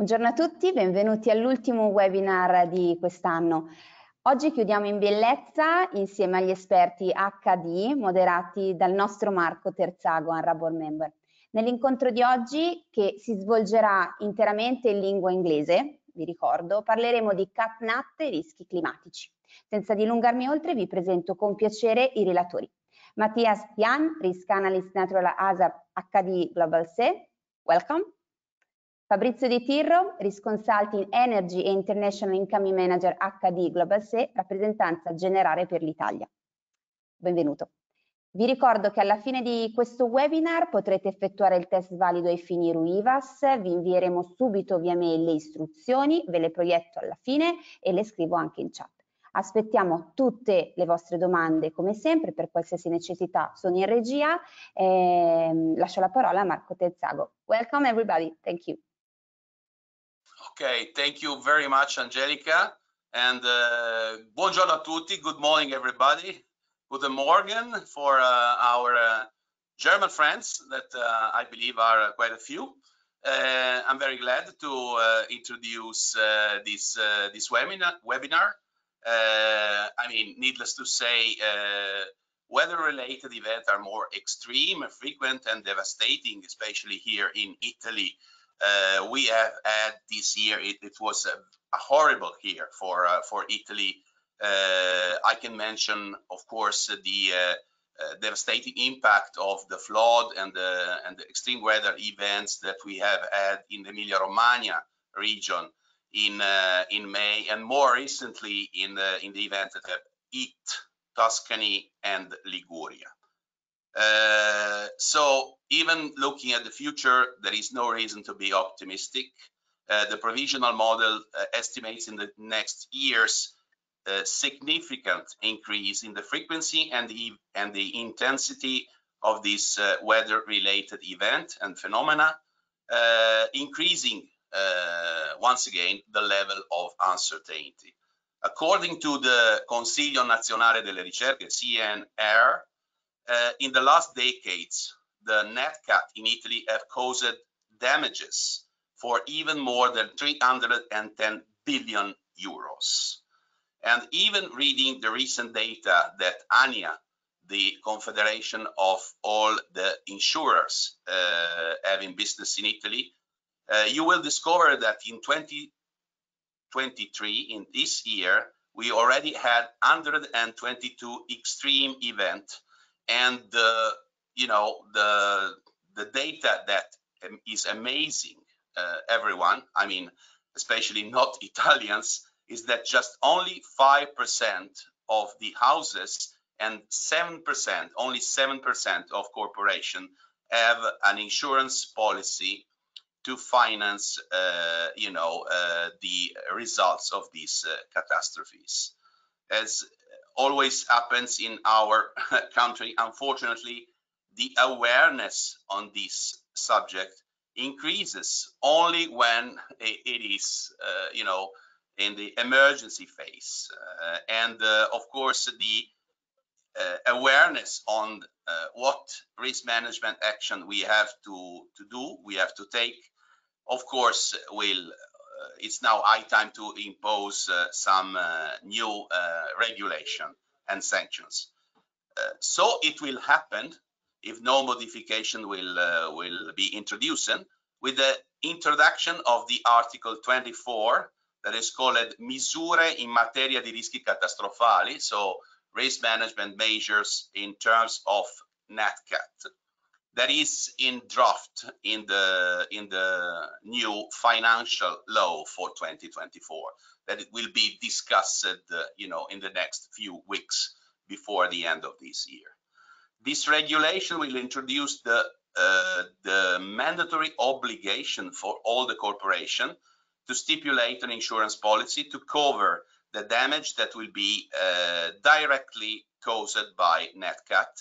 Buongiorno a tutti, benvenuti all'ultimo webinar di quest'anno. Oggi chiudiamo in bellezza insieme agli esperti HD moderati dal nostro Marco Terzago, Unra Board Member. Nell'incontro di oggi, che si svolgerà interamente in lingua inglese, vi ricordo, parleremo di CatNat e rischi climatici. Senza dilungarmi oltre, vi presento con piacere i relatori. Mattias Jan, Risk Analyst Natural ASAP HD Global SE, welcome. Fabrizio Di Tirro, Risk Consulting Energy e International Incoming Manager HD Global SE, rappresentanza generale per l'Italia. Benvenuto. Vi ricordo che alla fine di questo webinar potrete effettuare il test valido ai fini RUIVAS, vi invieremo subito via mail le istruzioni, ve le proietto alla fine e le scrivo anche in chat. Aspettiamo tutte le vostre domande come sempre, per qualsiasi necessità sono in regia. Eh, lascio la parola a Marco Terzago. Welcome everybody, thank you. Okay, thank you very much, Angelica. And uh, buongiorno a tutti. Good morning, everybody. Good morning for uh, our uh, German friends that uh, I believe are quite a few. Uh, I'm very glad to uh, introduce this this webinar. webinar. I mean, needless to say, weather-related events are more extreme, frequent, and devastating, especially here in Italy uh, we have had this year. It, it was a, a, horrible year for uh, for Italy. Uh, I can mention, of course, the uh, uh, devastating impact of the flood and the and the extreme weather events that we have had in the Emilia-Romagna region in uh, in May, and more recently in the in the event that hit Tuscany and Liguria. Uh, so even looking at the future, there is no reason to be optimistic. Uh, the provisional model uh, estimates in the next years a significant increase in the frequency and the, and the intensity of this uh, weather-related event and phenomena, uh, increasing once again the level of uncertainty. According to the Consiglio Nazionale delle Ricerche, CNR, uh, in the last decades, the net cat in Italy have caused damages for even more than 310 billion euros. And even reading the recent data that ANIA, the Confederation of all the insurers uh, having business in Italy, uh, you will discover that in 2023, in this year, we already had 122 extreme events and the you know the the data that is amazing uh, everyone i mean especially not italians is that just only 5% of the houses and 7% only 7% of corporation have an insurance policy to finance uh, you know uh, the results of these uh, catastrophes. As always happens in our country, unfortunately, the awareness on this subject increases only when it is, uh, you know, in the emergency phase. Uh, and uh, of course, the uh, awareness on uh, what risk management action we have to, to do, we have to take, of course, will it's now high time to impose uh, some uh, new regulation and sanctions. so it will happen if no modification will will be introduced with the introduction of the Article 24 that is called misure in materia di rischi catastrofali, so risk management measures in terms of NatCat that is in draft in the in the new financial law for 2024 that it will be discussed you know in the next few weeks before the end of this year. This regulation will introduce the uh, the mandatory obligation for all the corporation to stipulate an insurance policy to cover the damage that will be uh, directly caused by NatCat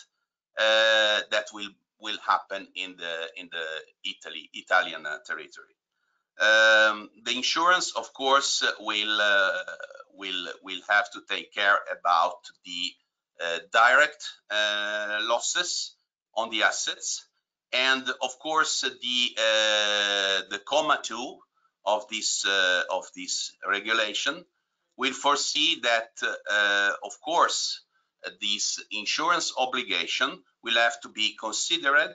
uh, that will will happen in the in the Italy Italian uh, territory. Um, the insurance, of course, will uh, will will have to take care about the uh, direct uh, losses on the assets, and of course the uh, the comma two of this uh, of this regulation will foresee that, uh, of course, this insurance obligation will have to be considered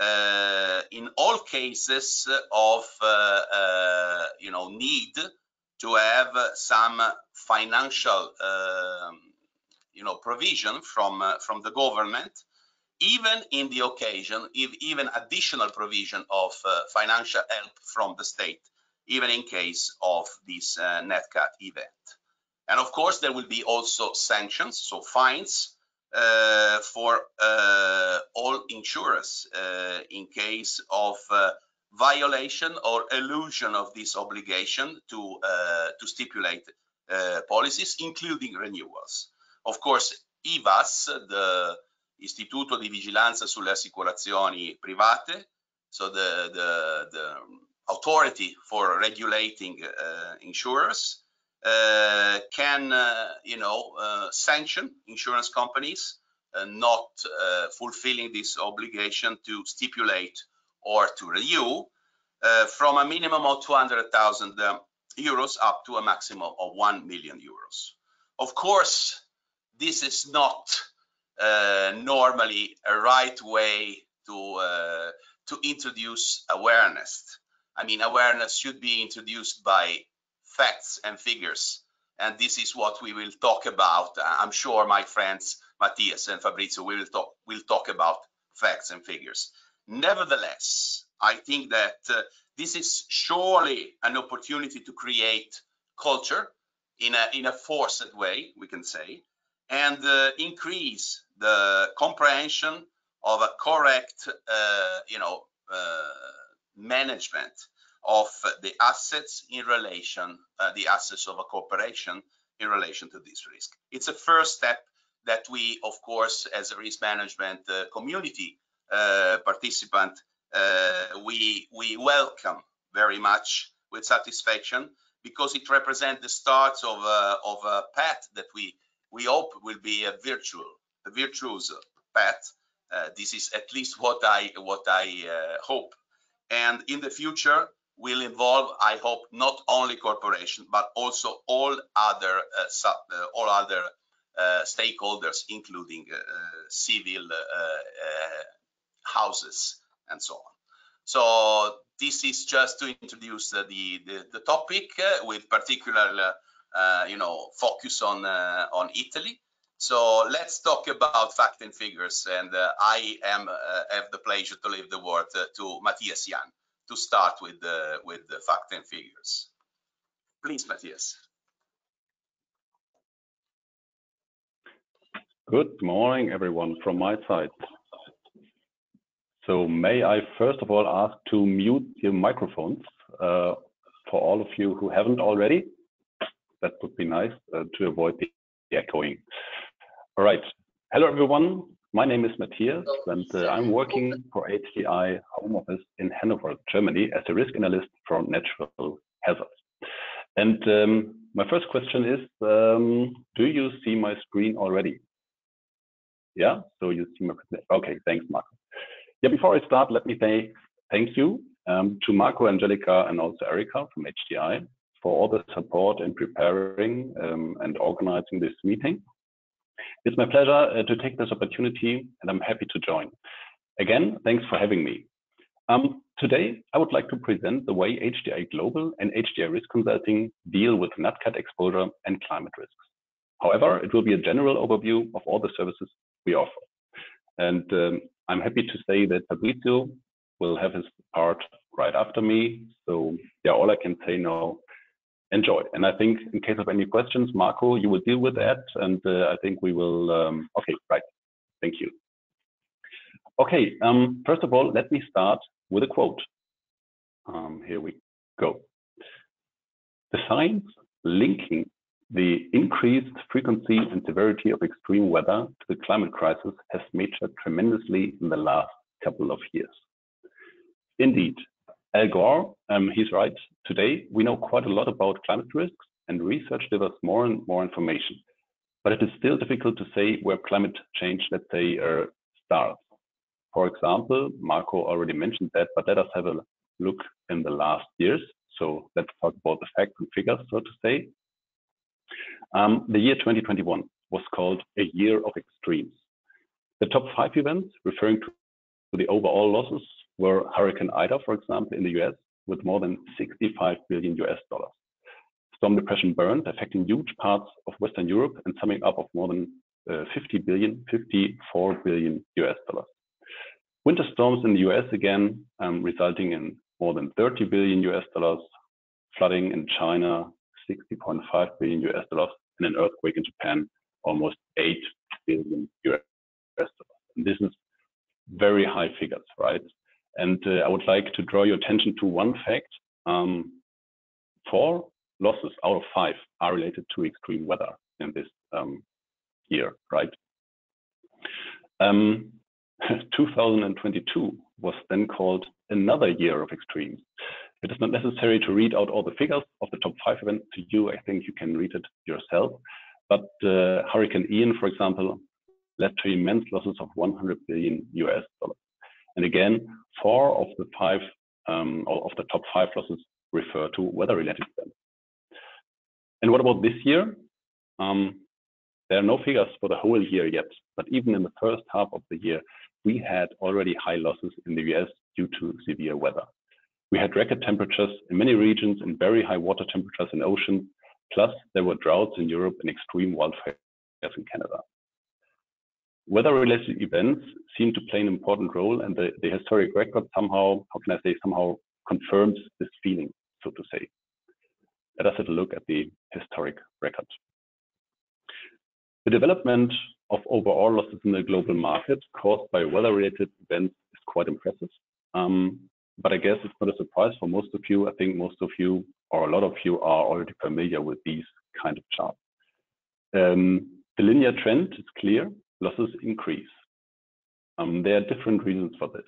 uh, in all cases of uh, you know need to have some financial um, you know provision from from the government even in the occasion, if even additional provision of uh, financial help from the state, even in case of this uh, NatCat event. And of course, there will be also sanctions, so fines uh, for uh, all insurers uh, in case of uh, violation or illusion of this obligation to, to stipulate policies, including renewals. Of course, IVASS, the Istituto di Vigilanza sulle Assicurazioni Private, so the, the, the authority for regulating uh, insurers, uh, can, you know, uh, sanction insurance companies uh, not uh, fulfilling this obligation to stipulate or to renew from a minimum of 200,000 euros up to a maximum of 1 million euros. Of course, this is not uh, normally a right way to uh, to introduce awareness. I mean, awareness should be introduced by facts and figures, and this is what we will talk about. I'm sure my friends Matthias and Fabrizio will talk will talk about facts and figures. Nevertheless, I think that uh, this is surely an opportunity to create culture in a in a forced way, we can say, and uh, increase the comprehension of a correct, uh, you know, uh, management of the assets in relation, uh, the assets of a corporation in relation to this risk. It's a first step that we, of course, as a risk management uh, community uh, participant, we we welcome very much with satisfaction because it represents the start of a, of a path that we we hope will be a virtual, a virtuous path. Uh, this is at least what I what I uh, hope. And in the future, will involve, I hope, not only corporations but also all other uh, sub, uh, all other uh, stakeholders, including uh, civil houses and so on. So this is just to introduce the the, the topic with particular uh, you know, focus on uh, on Italy. So let's talk about fact and figures, and uh, I am have the pleasure to leave the word to Matthias Jahn to start with the with the fact and figures. Please, Matthias. Good morning, everyone, from my side. So may I first of all ask to mute your microphones uh, for all of you who haven't already? that would be nice uh, to avoid the echoing. All right. Hello, everyone. My name is Matthias, and uh, I'm working for HDI Home Office in Hanover, Germany, as a risk analyst for natural hazards. And um, my first question is, um, do you see my screen already? Yeah, so you see my presentation. Okay, thanks, Marco. Yeah, before I start, let me say thank you um, to Marco, Angelica, and also Erica from HDI for all the support in preparing um, and organizing this meeting. It's my pleasure uh, to take this opportunity and I'm happy to join. Again, thanks for having me. Um, today, I would like to present the way HDI Global and HDI Risk Consulting deal with NatCat exposure and climate risks. However, it will be a general overview of all the services we offer. And um, I'm happy to say that Fabrizio will have his part right after me. So yeah, all I can say now enjoy. And I think in case of any questions, Marco, you will deal with that. And uh, I think we will, um, okay, right. Thank you. Okay, um, first of all, let me start with a quote. Um, here we go. The science linking the increased frequency and severity of extreme weather to the climate crisis has matured tremendously in the last couple of years. Indeed, Al Gore, um, he's right. Today, we know quite a lot about climate risks, and research delivers more and more information. But it is still difficult to say where climate change, let's say, uh, starts. For example, Marco already mentioned that, but let us have a look in the last years. So let's talk about the facts and figures, so to say. Um, the year 2021 was called a year of extremes. The top five events referring to the overall losses were Hurricane Ida, for example, in the US, with more than 65 billion US dollars. Storm depression Bernd, affecting huge parts of Western Europe and summing up of more than uh, 50 billion, 54 billion US dollars. Winter storms in the US again, um, resulting in more than 30 billion US dollars, flooding in China, 60.5 billion US dollars, and an earthquake in Japan, almost 8 billion US dollars. And this is very high figures, right? And uh, I would like to draw your attention to one fact. Um, four losses out of five are related to extreme weather in this um, year, right? Um, 2022 was then called another year of extremes. It is not necessary to read out all the figures of the top five events to you. I think you can read it yourself. But uh, Hurricane Ian, for example, led to immense losses of 100 billion US dollars. And again, four of the five um, of the top five losses refer to weather-related events. And what about this year? Um, there are no figures for the whole year yet, but even in the first half of the year, we had already high losses in the US due to severe weather. We had record temperatures in many regions and very high water temperatures in oceans, plus there were droughts in Europe and extreme wildfires in Canada. Weather-related events seem to play an important role, and the, the historic record somehow, how can I say, somehow confirms this feeling, so to say. Let us have a look at the historic record. The development of overall losses in the global market caused by weather-related events is quite impressive. Um, but I guess it's not a surprise for most of you. I think most of you, or a lot of you, are already familiar with these kind of charts. Um, the linear trend is clear losses increase. Um, there are different reasons for this.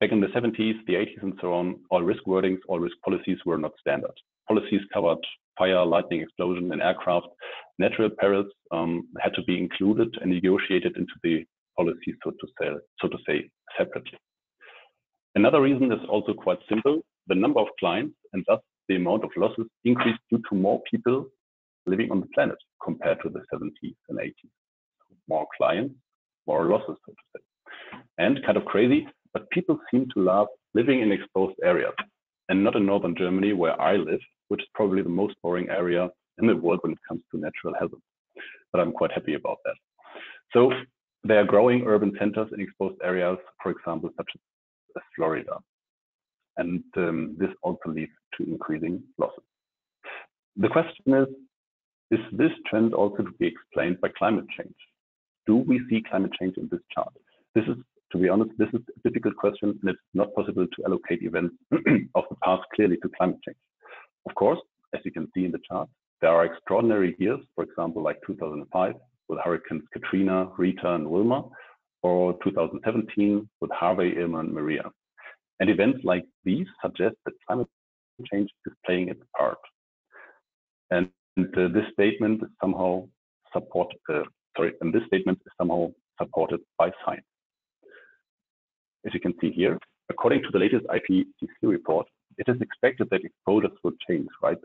Back in the 70s, the 80s, and so on, all risk wordings, all risk policies were not standard. Policies covered fire, lightning, explosion, and aircraft. Natural perils um, had to be included and negotiated into the policy, so to say, so to say, separately. Another reason is also quite simple. The number of clients and thus the amount of losses increased due to more people living on the planet compared to the 70s and 80s more clients, more losses, so to say. And kind of crazy, but people seem to love living in exposed areas and not in northern Germany where I live, which is probably the most boring area in the world when it comes to natural hazards. But I'm quite happy about that. So there are growing urban centers in exposed areas, for example, such as Florida. And um, this also leads to increasing losses. The question is, is this trend also to be explained by climate change? Do we see climate change in this chart? This is, to be honest, this is a difficult question, and it's not possible to allocate events of the past clearly to climate change. Of course, as you can see in the chart, there are extraordinary years, for example, like 2005 with hurricanes Katrina, Rita, and Wilma, or 2017 with Harvey, Irma, and Maria. And events like these suggest that climate change is playing its part. And, uh, this statement is somehow support, uh, sorry, and this statement is somehow supported by science. As you can see here, according to the latest IPCC report, it is expected that exposures will change, right?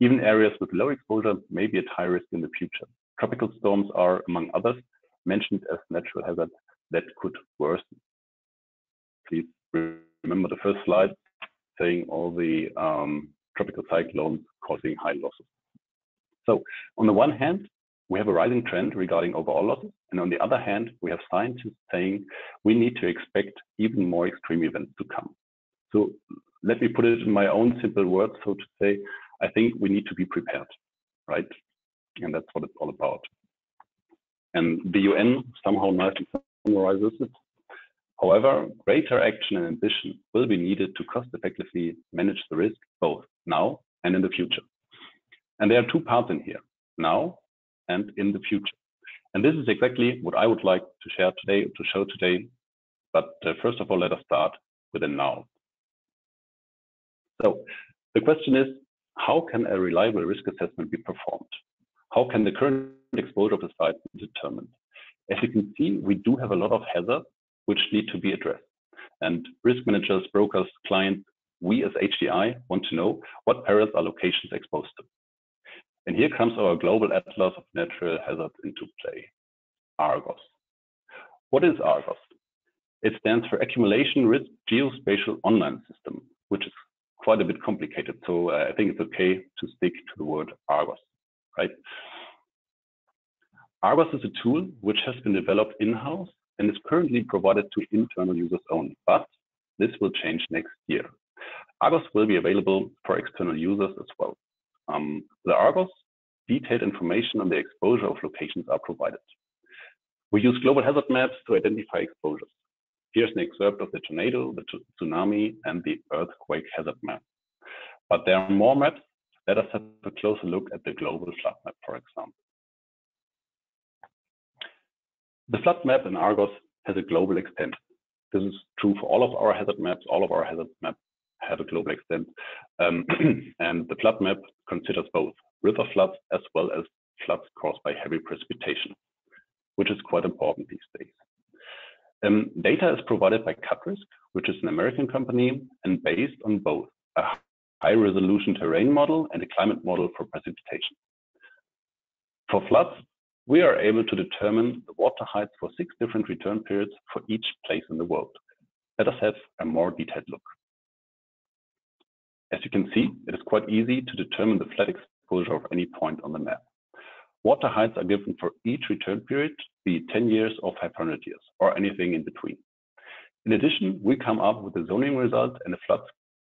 Even areas with low exposure may be at high risk in the future. Tropical storms are, among others, mentioned as natural hazards that could worsen. Please remember the first slide saying all the um, tropical cyclones causing high losses. So on the one hand, we have a rising trend regarding overall losses. And on the other hand, we have scientists saying we need to expect even more extreme events to come. So let me put it in my own simple words, so to say, I think we need to be prepared, right? And that's what it's all about. And the UN somehow nicely summarizes it. However, greater action and ambition will be needed to cost effectively manage the risk both now and in the future. And there are two parts in here. Now, and in the future. And this is exactly what I would like to share today, to show today. But uh, first of all, let us start with a now. So the question is, how can a reliable risk assessment be performed? How can the current exposure of the site be determined? As you can see, we do have a lot of hazards which need to be addressed. And risk managers, brokers, clients we as HDI want to know what perils are locations exposed to. And here comes our global atlas of natural hazards into play, ARGOS. What is ARGOS? It stands for Accumulation Risk Geospatial Online System, which is quite a bit complicated. So uh, I think it's okay to stick to the word ARGOS, right? ARGOS is a tool which has been developed in-house and is currently provided to internal users only, but this will change next year. Argos will be available for external users as well. Um, the Argos detailed information on the exposure of locations are provided. We use global hazard maps to identify exposures. Here's an excerpt of the tornado, the tsunami, and the earthquake hazard map. But there are more maps. Let us have a closer look at the global flood map, for example. The flood map in Argos has a global extent. This is true for all of our hazard maps. All of our hazard maps have a global extent. Um, and the flood map considers both river floods as well as floods caused by heavy precipitation, which is quite important these days. Um, data is provided by KatRisk, which is an American company and based on both a high resolution terrain model and a climate model for precipitation. For floods, we are able to determine the water heights for six different return periods for each place in the world. Let us have a more detailed look. As you can see, it is quite easy to determine the flood exposure of any point on the map. Water heights are given for each return period, be it 10 years or 500 years, or anything in between. In addition, we come up with a zoning result and a flood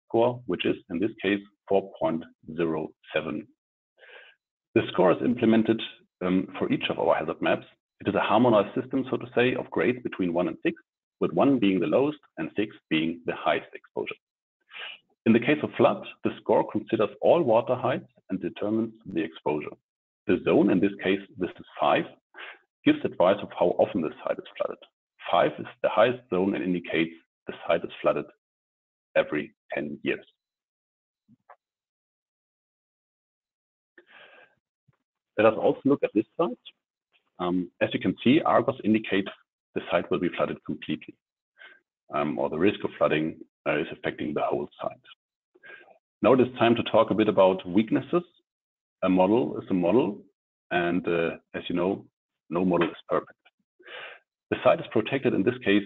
score, which is in this case 4.07. The score is implemented um, for each of our hazard maps. It is a harmonized system, so to say, of grades between 1 and 6, with 1 being the lowest and 6 being the highest exposure. In the case of flood, the score considers all water heights and determines the exposure. The zone, in this case, this is 5, gives advice of how often the site is flooded. 5 is the highest zone and indicates the site is flooded every 10 years. Let us also look at this site. Um, as you can see, Argos indicates the site will be flooded completely, um, or the risk of flooding is affecting the whole site. Now it is time to talk a bit about weaknesses. A model is a model, and uh, as you know, no model is perfect. The site is protected in this case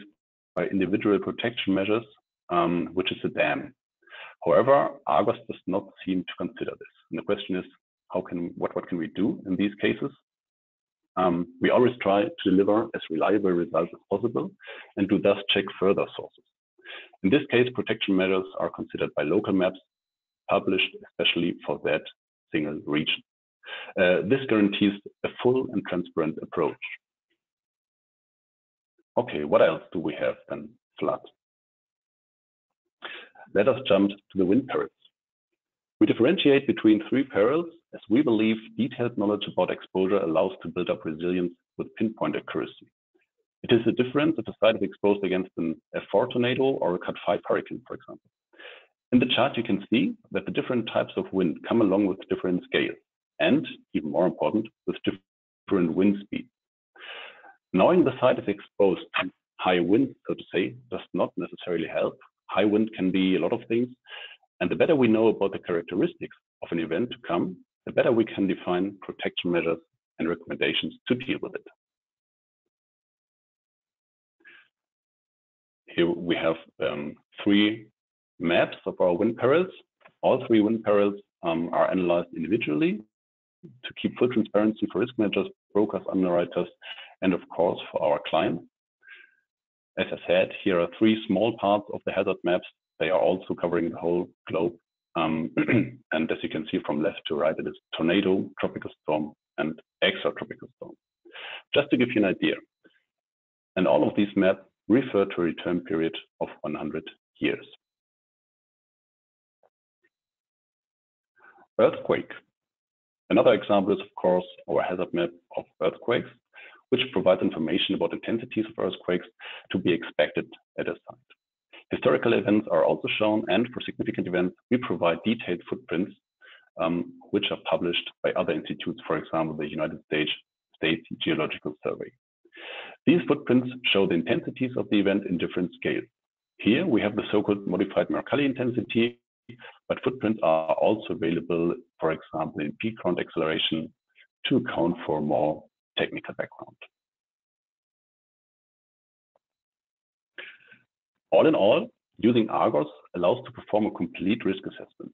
by individual protection measures, um, which is a dam. However, Argos does not seem to consider this. And the question is, how can what what can we do in these cases? Um, we always try to deliver as reliable results as possible and do thus check further sources. In this case, protection measures are considered by local maps published especially for that single region. Uh, this guarantees a full and transparent approach. Okay, what else do we have then? Flood. Let us jump to the wind perils. We differentiate between three perils as we believe detailed knowledge about exposure allows to build up resilience with pinpoint accuracy. It is a difference if a site is exposed against an F4 tornado or a Cat 5 hurricane, for example. In the chart, you can see that the different types of wind come along with different scales, and even more important, with different wind speeds. Knowing the site is exposed to high wind, so to say, does not necessarily help. High wind can be a lot of things, and the better we know about the characteristics of an event to come, the better we can define protection measures and recommendations to deal with it. Here we have um, three maps of our wind perils. All three wind perils um, are analyzed individually to keep full transparency for risk managers, brokers, underwriters, and of course for our clients. As I said, here are three small parts of the hazard maps they are also covering the whole globe. Um, and as you can see from left to right, it is tornado, tropical storm, and extratropical storm. Just to give you an idea, and all of these maps refer to a return period of 100 years. Earthquake. Another example is, of course, our hazard map of earthquakes, which provides information about intensities of earthquakes to be expected at a site. Historical events are also shown, and for significant events, we provide detailed footprints, um, which are published by other institutes, for example, the United States State Geological Survey. These footprints show the intensities of the event in different scales. Here we have the so-called modified Mercalli intensity, but footprints are also available, for example, in peak ground acceleration to account for more technical background. All in all, using Argos allows to perform a complete risk assessment.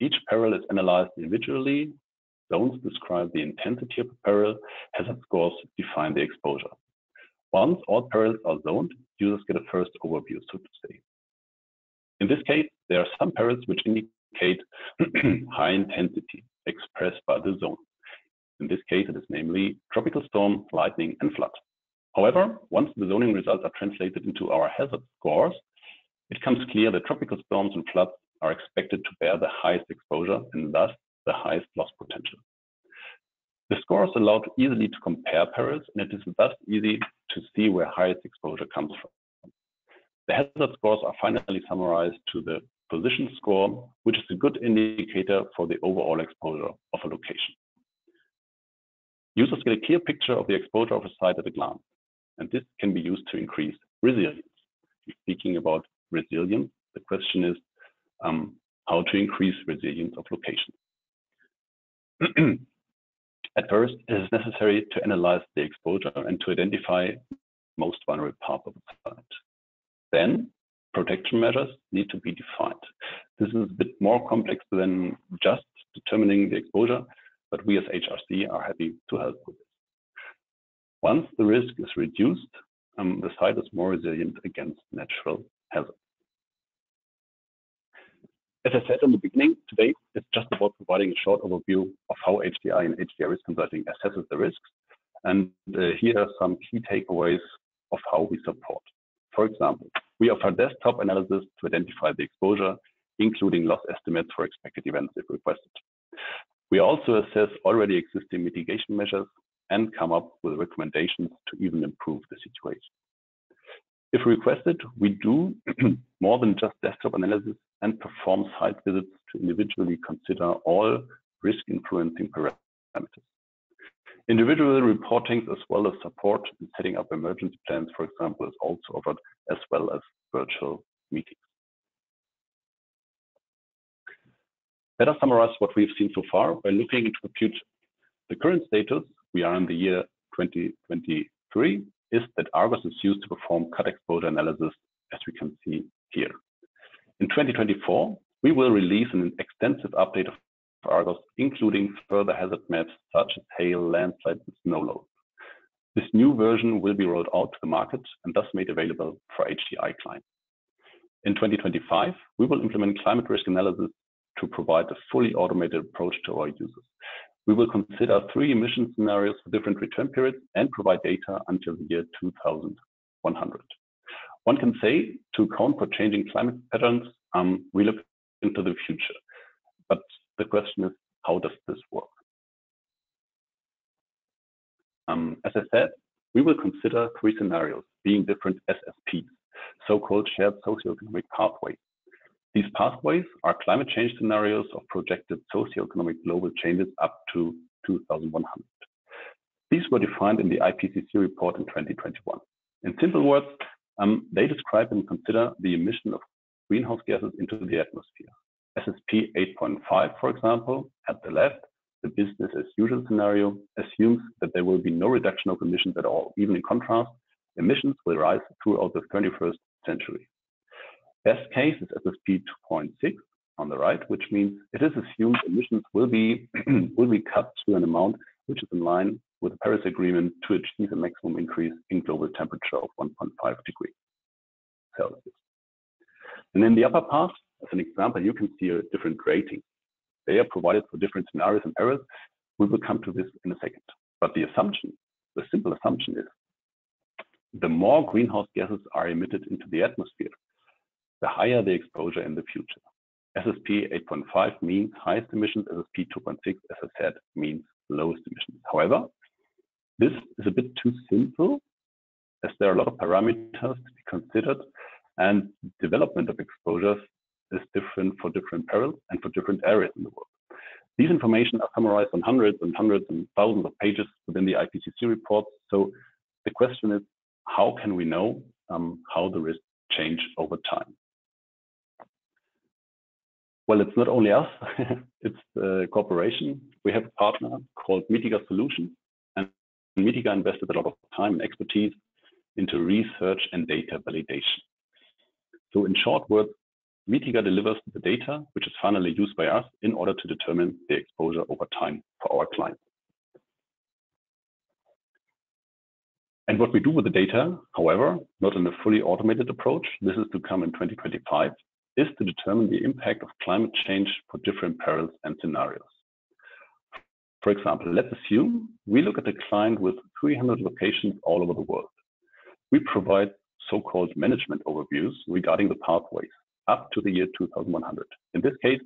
Each peril is analyzed individually, zones describe the intensity of the peril, hazard scores define the exposure. Once all perils are zoned, users get a first overview, so to say. In this case, there are some perils which indicate high intensity expressed by the zone. In this case, it is namely tropical storm, lightning, and flood. However, once the zoning results are translated into our hazard scores, it comes clear that tropical storms and floods are expected to bear the highest exposure and thus the highest loss potential. The scores allow to easily to compare perils, and it is thus easy to see where highest exposure comes from. The hazard scores are finally summarized to the position score, which is a good indicator for the overall exposure of a location. Users get a clear picture of the exposure of a site at a glance, and this can be used to increase resilience. Speaking about resilience, the question is um, how to increase resilience of locations. At first, it is necessary to analyze the exposure and to identify most vulnerable parts of the site. Then, protection measures need to be defined. This is a bit more complex than just determining the exposure, but we as HRC are happy to help with this. Once the risk is reduced, um, the site is more resilient against natural hazards. As I said in the beginning, today it's just about providing a short overview of how HDI and HDI risk consulting assesses the risks. And uh, here are some key takeaways of how we support. For example, we offer desktop analysis to identify the exposure, including loss estimates for expected events if requested. We also assess already existing mitigation measures and come up with recommendations to even improve the situation. If requested, we do more than just desktop analysis and perform site visits to individually consider all risk influencing parameters. Individual reportings as well as support in setting up emergency plans, for example, is also offered as well as virtual meetings. Let us summarize what we've seen so far by looking into the future. The current status, we are in the year 2023, is that Argos is used to perform cat exposure analysis, as we can see here. In 2024, we will release an extensive update of Argos, including further hazard maps such as hail, landslides, and snow load. This new version will be rolled out to the market and thus made available for HDI clients. In 2025, we will implement climate risk analysis to provide a fully automated approach to our users. We will consider three emission scenarios for different return periods and provide data until the year 2100. One can say to account for changing climate patterns, um, we look into the future. But the question is, how does this work? Um, as I said, we will consider three scenarios being different SSPs, so-called shared socioeconomic pathways. These pathways are climate change scenarios of projected socioeconomic global changes up to 2100. These were defined in the IPCC report in 2021. In simple words, um, they describe and consider the emission of greenhouse gases into the atmosphere. SSP 8.5, for example, at the left, the business as usual scenario assumes that there will be no reduction of emissions at all. Even in contrast, emissions will rise throughout the 21st century. Best case is SSP 2.6 on the right, which means it is assumed emissions will be will be cut to an amount which is in line with the Paris Agreement to achieve a maximum increase in global temperature of 1.5 degrees Celsius. And in the upper part, as an example, you can see a different rating. They are provided for different scenarios and errors. We will come to this in a second. But the assumption, the simple assumption is the more greenhouse gases are emitted into the atmosphere, the higher the exposure in the future. SSP 8.5 means highest emissions, SSP 2.6, as I said, means lowest emissions. However, this is a bit too simple as there are a lot of parameters to be considered and development of exposures is different for different perils and for different areas in the world. These information are summarized on hundreds and hundreds and thousands of pages within the IPCC reports. So the question is, how can we know um, how the risks change over time. Well, it's not only us, it's a corporation. We have a partner called Mitiga Solutions, and Mitiga invested a lot of time and expertise into research and data validation. So in short words, Mitiga delivers the data, which is finally used by us in order to determine the exposure over time for our clients. And what we do with the data, however, not in a fully automated approach, this is to come in 2025, is to determine the impact of climate change for different perils and scenarios. For example, let's assume we look at a client with 300 locations all over the world. We provide so-called management overviews regarding the pathways up to the year 2100. In this case,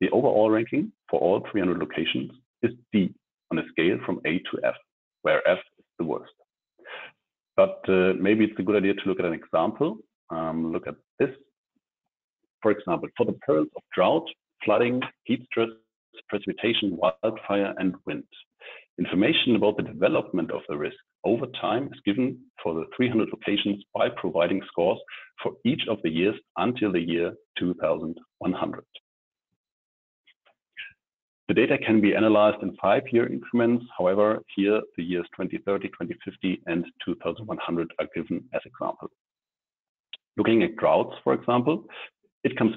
the overall ranking for all 300 locations is D on a scale from A to F, where F is the worst. But uh, maybe it's a good idea to look at an example. Um, look at this. For example, for the perils of drought, flooding, heat stress, precipitation, wildfire, and wind. Information about the development of the risk over time is given for the 300 locations by providing scores for each of the years until the year 2100. The data can be analyzed in five-year increments. However, here the years 2030, 2050, and 2100 are given as examples. Looking at droughts, for example, it comes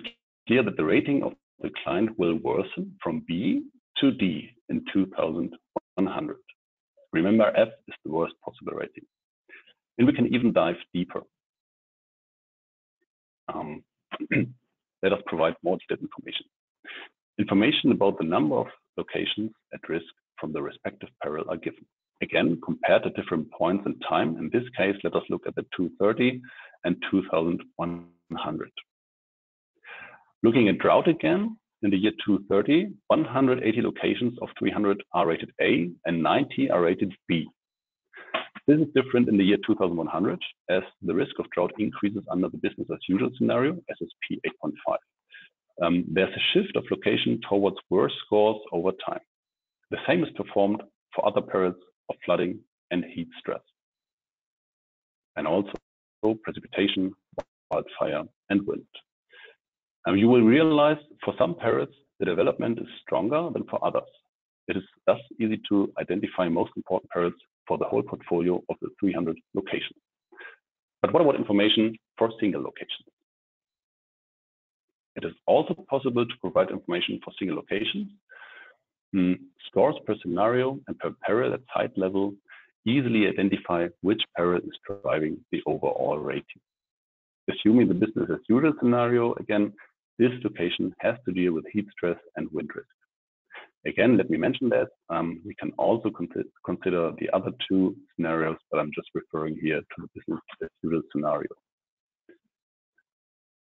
clear that the rating of the client will worsen from B to D in 2100. Remember, F is the worst possible rating. And we can even dive deeper. Um, let us provide more detailed information. Information about the number of locations at risk from the respective peril are given. Again, compared to different points in time. In this case, let us look at the 230 and 2100. Looking at drought again, in the year 230, 180 locations of 300 are rated A and 90 are rated B. This is different in the year 2100 as the risk of drought increases under the business as usual scenario, SSP 8.5. Um, there's a shift of location towards worse scores over time. The same is performed for other periods of flooding and heat stress. And also precipitation, wildfire, and wind. And you will realize for some periods, the development is stronger than for others. It is thus easy to identify most important periods for the whole portfolio of the 300 locations. But what about information for single locations? It is also possible to provide information for single locations. Mm, scores per scenario and per peril at site level easily identify which peril is driving the overall rating. Assuming the business as usual scenario, again, this location has to deal with heat stress and wind risk. Again, let me mention that um, we can also consider the other two scenarios, but I'm just referring here to the business as usual scenario.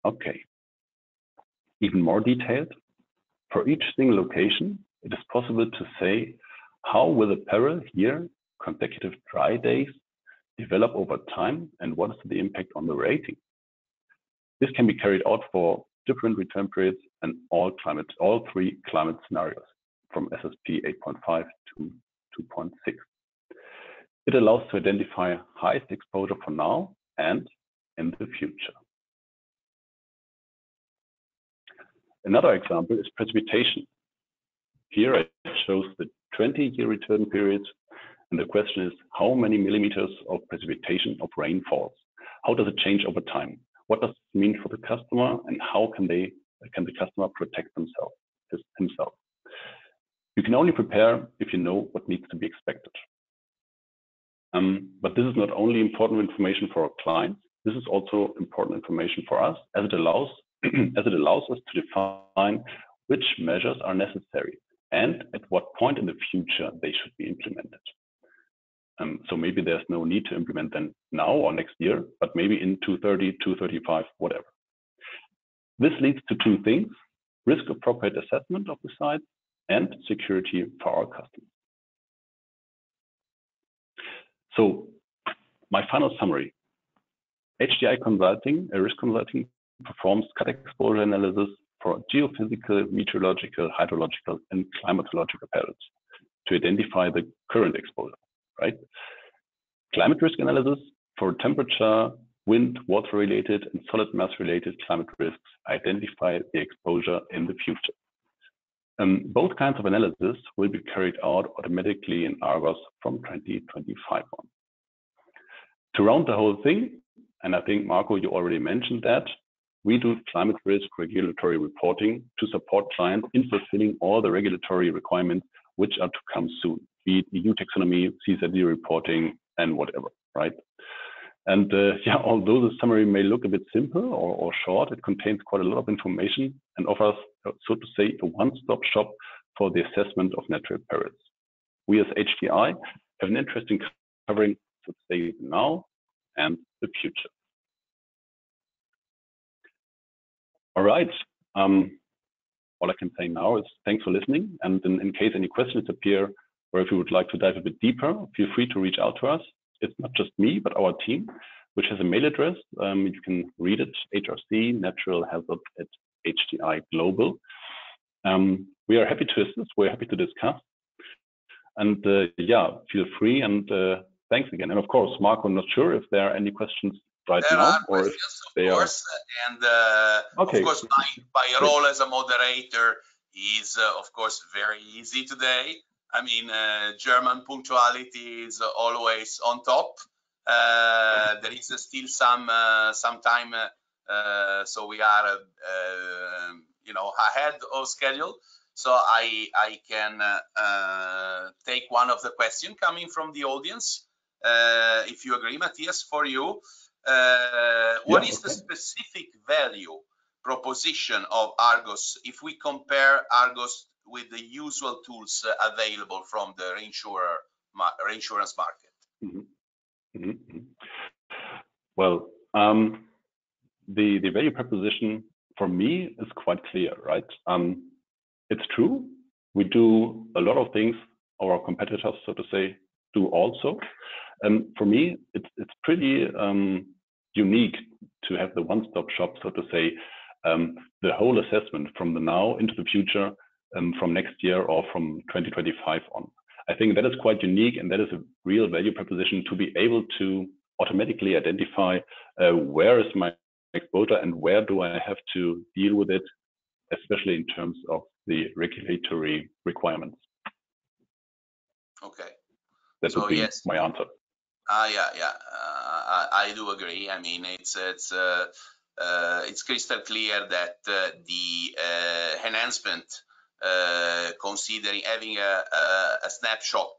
Okay. Even more detailed, for each single location, it is possible to say how will the peril here, consecutive dry days, develop over time and what is the impact on the rating. This can be carried out for different return periods and all climate, all three climate scenarios from SSP 8.5 to 2.6. It allows to identify highest exposure for now and in the future. Another example is precipitation. Here it shows the 20-year return periods, and the question is how many millimeters of precipitation of rain falls? How does it change over time? What does it mean for the customer and how can they can the customer protect themselves himself? You can only prepare if you know what needs to be expected. Um, but this is not only important information for our clients this is also important information for us as it allows as it allows us to define which measures are necessary and at what point in the future they should be implemented um, so maybe there's no need to implement them now or next year, but maybe in 230, 235, whatever. This leads to two things, risk appropriate assessment of the site and security for our customers. So my final summary, HDI Consulting, a risk consulting, performs cat exposure analysis for geophysical, meteorological, hydrological, and climatological perils to identify the current exposure right? Climate risk analysis for temperature, wind, water-related, and solid mass-related climate risks, identify the exposure in the future. Um, both kinds of analysis will be carried out automatically in Argos from 2025 on. To round the whole thing, and I think, Marco, you already mentioned that, we do climate risk regulatory reporting to support clients in fulfilling all the regulatory requirements which are to come soon, be it EU taxonomy, CSRD reporting, and whatever, right? And uh, yeah, although the summary may look a bit simple or, or, short, it contains quite a lot of information and offers, uh, so to say, a one-stop shop for the assessment of natural perils. We as HDI have an interest in covering, so to say, now and the future. All right. Um, all I can say now is thanks for listening. And in, in case any questions appear, or if you would like to dive a bit deeper, feel free to reach out to us it's not just me, but our team, which has a mail address. Um, you can read it, HRC Natural Hazard at HDI Global. Um, we are happy to assist. We're happy to discuss. And uh, yeah, feel free and uh, thanks again. And of course, Marco, I'm not sure if there are any questions right there now. or questions, of course. Are... And uh, okay. of course, my, my role as a moderator is, uh, of course, very easy today. I mean, uh, German punctuality is always on top. Uh, there is still some uh, some time, uh, so we are, uh, you know, ahead of schedule. So I I can uh, take one of the question coming from the audience, if you agree, Matthias, for you. What yeah, is okay. the specific value proposition of Argos if we compare Argos with the usual tools uh, available from the reinsurer reinsurance market? Mm -hmm. Mm -hmm. Well, um, the the value proposition for me is quite clear, right? Um, it's true we do a lot of things our competitors, so to say, do also. And um, for me, it's it's pretty um, unique to have the one-stop shop, so to say, um, the whole assessment from the now into the future um, from next year or from 2025 on. I think that is quite unique and that is a real value proposition to be able to automatically identify uh, where is my exposure and where do I have to deal with it, especially in terms of the regulatory requirements. Okay. That so, would be yes. my answer. Uh, yeah, yeah, uh, I, I, do agree. I mean, it's it's uh, uh it's crystal clear that uh, the uh, enhancement considering having a, a, a, snapshot,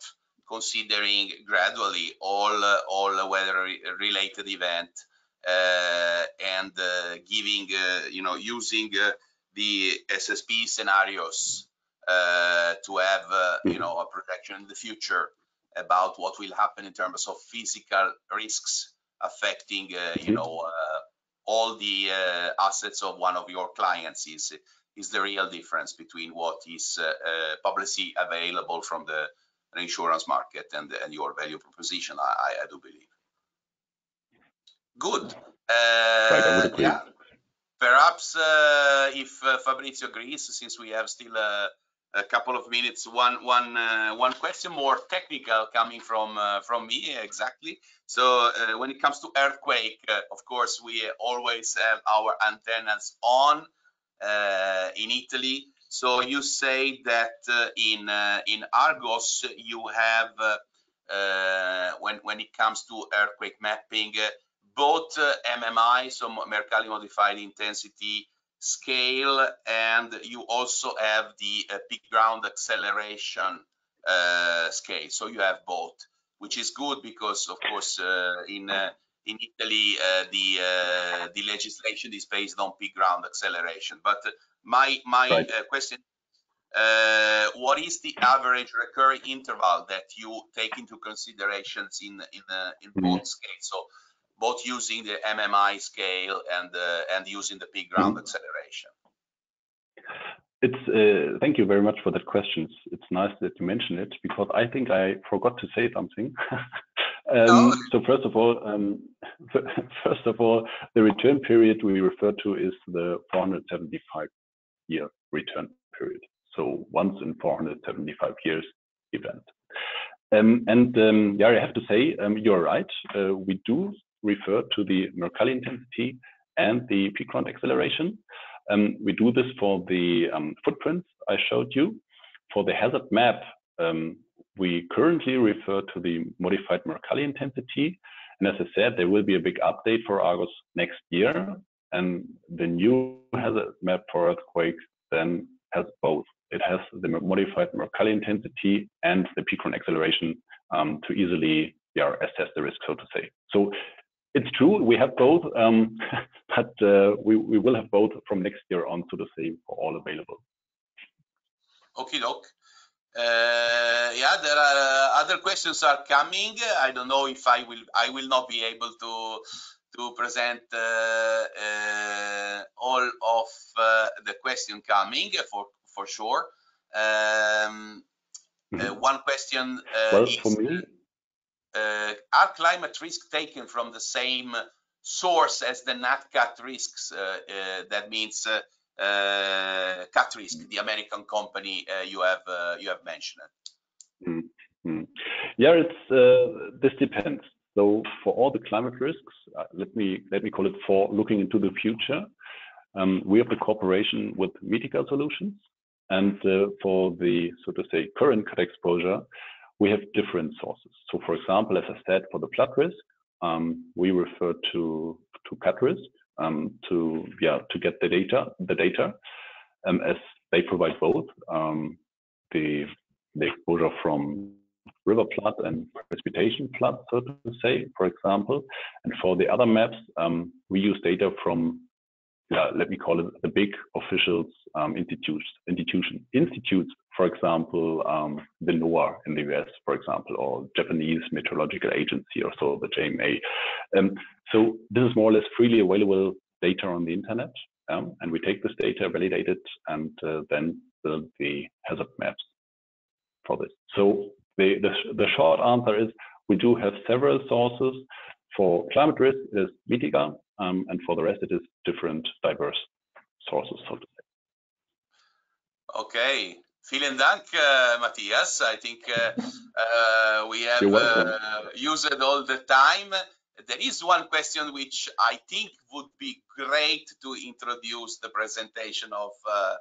considering gradually all uh, all weather related event, uh, and uh, giving uh, you know using the SSP scenarios to have you know a projection in the future about what will happen in terms of physical risks affecting you know all the assets of one of your clients is is the real difference between what is uh, uh, publicly available from the insurance market and, and your value proposition, I, I do believe. Good. Uh, yeah. Perhaps uh, if uh, Fabrizio agrees, since we have still a, a couple of minutes, one, one, uh, one question more technical coming from, from me, exactly. So when it comes to earthquake, of course, we always have our antennas on uh, Uh, in Italy. So you say that uh, in uh, in Argos you have uh, uh, when when it comes to earthquake mapping both MMI, so Mercalli modified intensity scale, and you also have the peak ground acceleration scale. So you have both, which is good because, of course, in in Italy, uh, the uh, the legislation is based on peak ground acceleration. But my my right. Uh, question: What is the average recurring interval that you take into considerations in in in mm -hmm. both scales? So both using the MMI scale and and using the peak ground mm -hmm. acceleration. It's uh, thank you very much for that question. It's, it's nice that you mentioned it because I think I forgot to say something. Um, oh. So first of all, um, first of all, the return period we refer to is the 475 year return period. So once in 475 years event. Um, and um, yeah, I have to say um, you're right. Uh, we do refer to the Mercalli intensity and the peak ground acceleration. Um, we do this for the um, footprints I showed you. For the hazard map, um, we currently refer to the modified Mercalli intensity. And as I said, there will be a big update for Argos next year. And the new hazard map for earthquakes then has both. It has the modified Mercalli intensity and the ground acceleration um, to easily yeah, assess the risk, so to say. So it's true, we have both, um, but uh, we, we will have both from next year on, so to say, for all available. Okay, doc. Uh, yeah, there are uh, other questions are coming. I don't know if I will I will not be able to to present uh, uh all of uh, the question coming for for sure. Um, mm -hmm. one question well, is, for me, are climate risks taken from the same source as the NatCat risks? that means uh, KatRisk, the American company uh, you have uh, you have mentioned. Mm -hmm. Yeah, it's this depends. So for all the climate risks, let me let me call it for looking into the future. Um, we have a cooperation with Mitiga Solutions, and uh, for the so to say current cat exposure, we have different sources. So for example, as I said, for the flood risk, um, we refer to to KatRisk, um, to yeah to get the data the data um, as they provide both um, the the exposure from river flood and precipitation flood, so to say, for example. And for the other maps, um, we use data from yeah, let me call it the big officials um, institutes, institution, institutes, for example, um, the NOAA in the US, for example, or Japanese Meteorological Agency or so, the JMA. So this is more or less freely available data on the internet, um, and we take this data, validate it, and uh, then build the hazard maps for this. So the, the, the short answer is we do have several sources. For climate risk, it is Mitiga, um, and for the rest, it is different, diverse sources, so to say. Okay. Vielen Dank, uh, Matthias. I think uh, uh, we have uh, used all the time. There is one question which I think would be great to introduce the presentation of uh,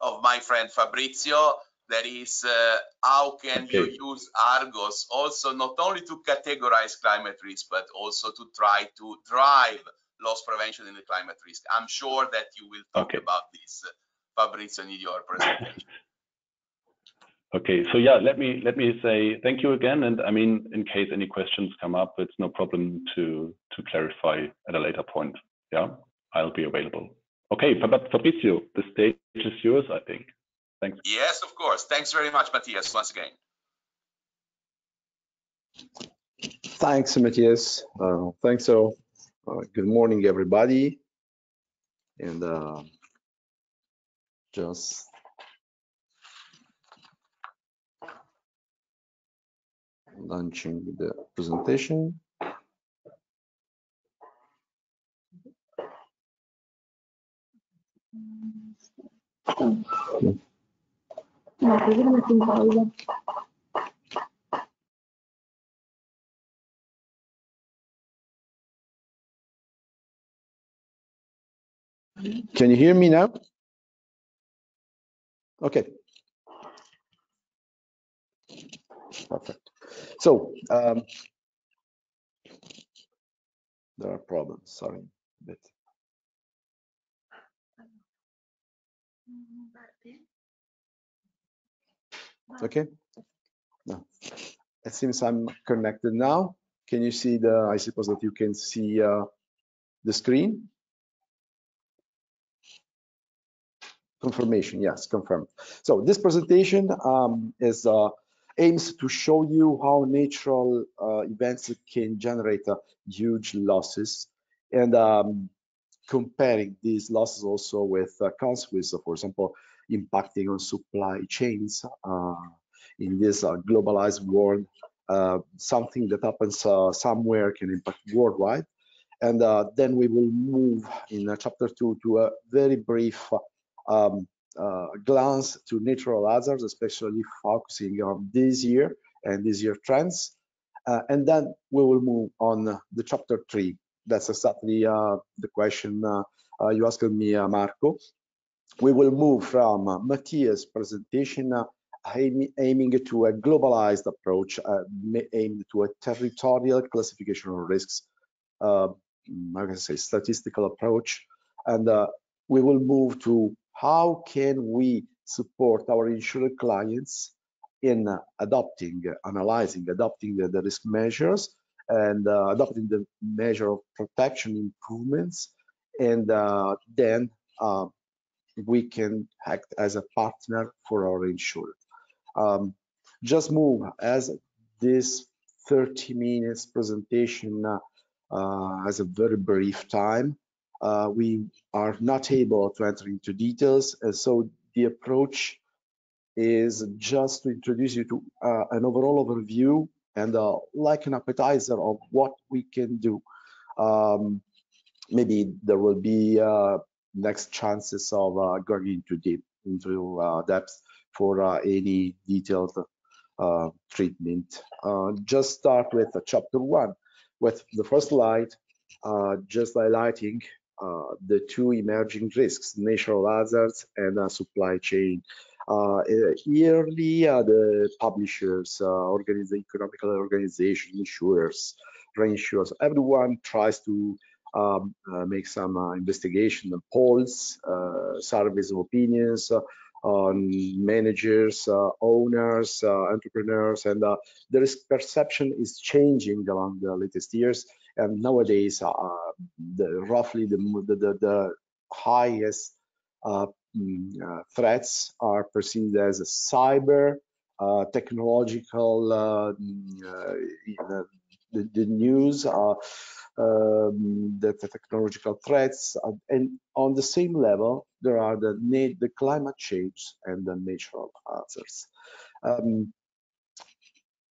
of my friend Fabrizio. That is, uh, how can okay. you use Argos also not only to categorize climate risk, but also to try to drive loss prevention in the climate risk. I'm sure that you will talk okay. about this, Fabrizio, in your presentation. Okay, so yeah, let me let me say thank you again, and I mean, in case any questions come up, it's no problem to to clarify at a later point. Yeah, I'll be available. Okay, but Fabrizio, the stage is yours, I think. Thanks. Yes, of course. Thanks very much, Matthias, once again. Thanks, Matthias. Uh, thanks, so uh, good morning, everybody. And uh, just launching the presentation. Can you hear me now? Okay. Perfect. So um, there are problems. Sorry, bit. Okay. No. It seems I'm connected now. Can you see the? I suppose that you can see uh, the screen. Confirmation, yes, confirmed. So this presentation um, is uh, aims to show you how natural uh, events can generate uh, huge losses and um, comparing these losses also with uh, consequences, for example, impacting on supply chains uh, in this uh, globalized world. Uh, something that happens somewhere can impact worldwide. And then we will move in chapter two to a very brief um, uh, glance to natural hazards, especially focusing on this year and this year trends. Uh, and then we will move on the chapter three. That's exactly uh, the question uh, you asked me, Marco. We will move from Matthias' presentation aiming to a globalized approach aimed to a territorial classification of risks, uh, I can say statistical approach. And uh, we will move to how can we support our insured clients in uh, adopting, analyzing, adopting the, risk measures and uh, adopting the measure of protection improvements. And uh, then uh, we can act as a partner for our insured. Um, just move as this 30 minutes presentation uh, has a very brief time. Uh, we are not able to enter into details, and so the approach is just to introduce you to uh, an overall overview and uh, like an appetizer of what we can do. Um, maybe there will be uh, next chances of uh, going into deep into uh, depth for any detailed treatment. just start with chapter one, with the first slide, just highlighting uh, the two emerging risks, natural hazards and uh, supply chain. Uh, yearly, uh, the publishers, uh, organiza economical organizations, insurers, reinsurers, everyone tries to um, uh, make some investigation polls, surveys of opinions, on managers, uh, owners, uh, entrepreneurs, and uh, the risk perception is changing along the latest years. And nowadays, the, roughly the, the, the highest mm, threats are perceived as cyber, technological, mm, the, the news um, the, the, technological threats, uh, and on the same level, there are the, the climate change and the natural hazards. Um,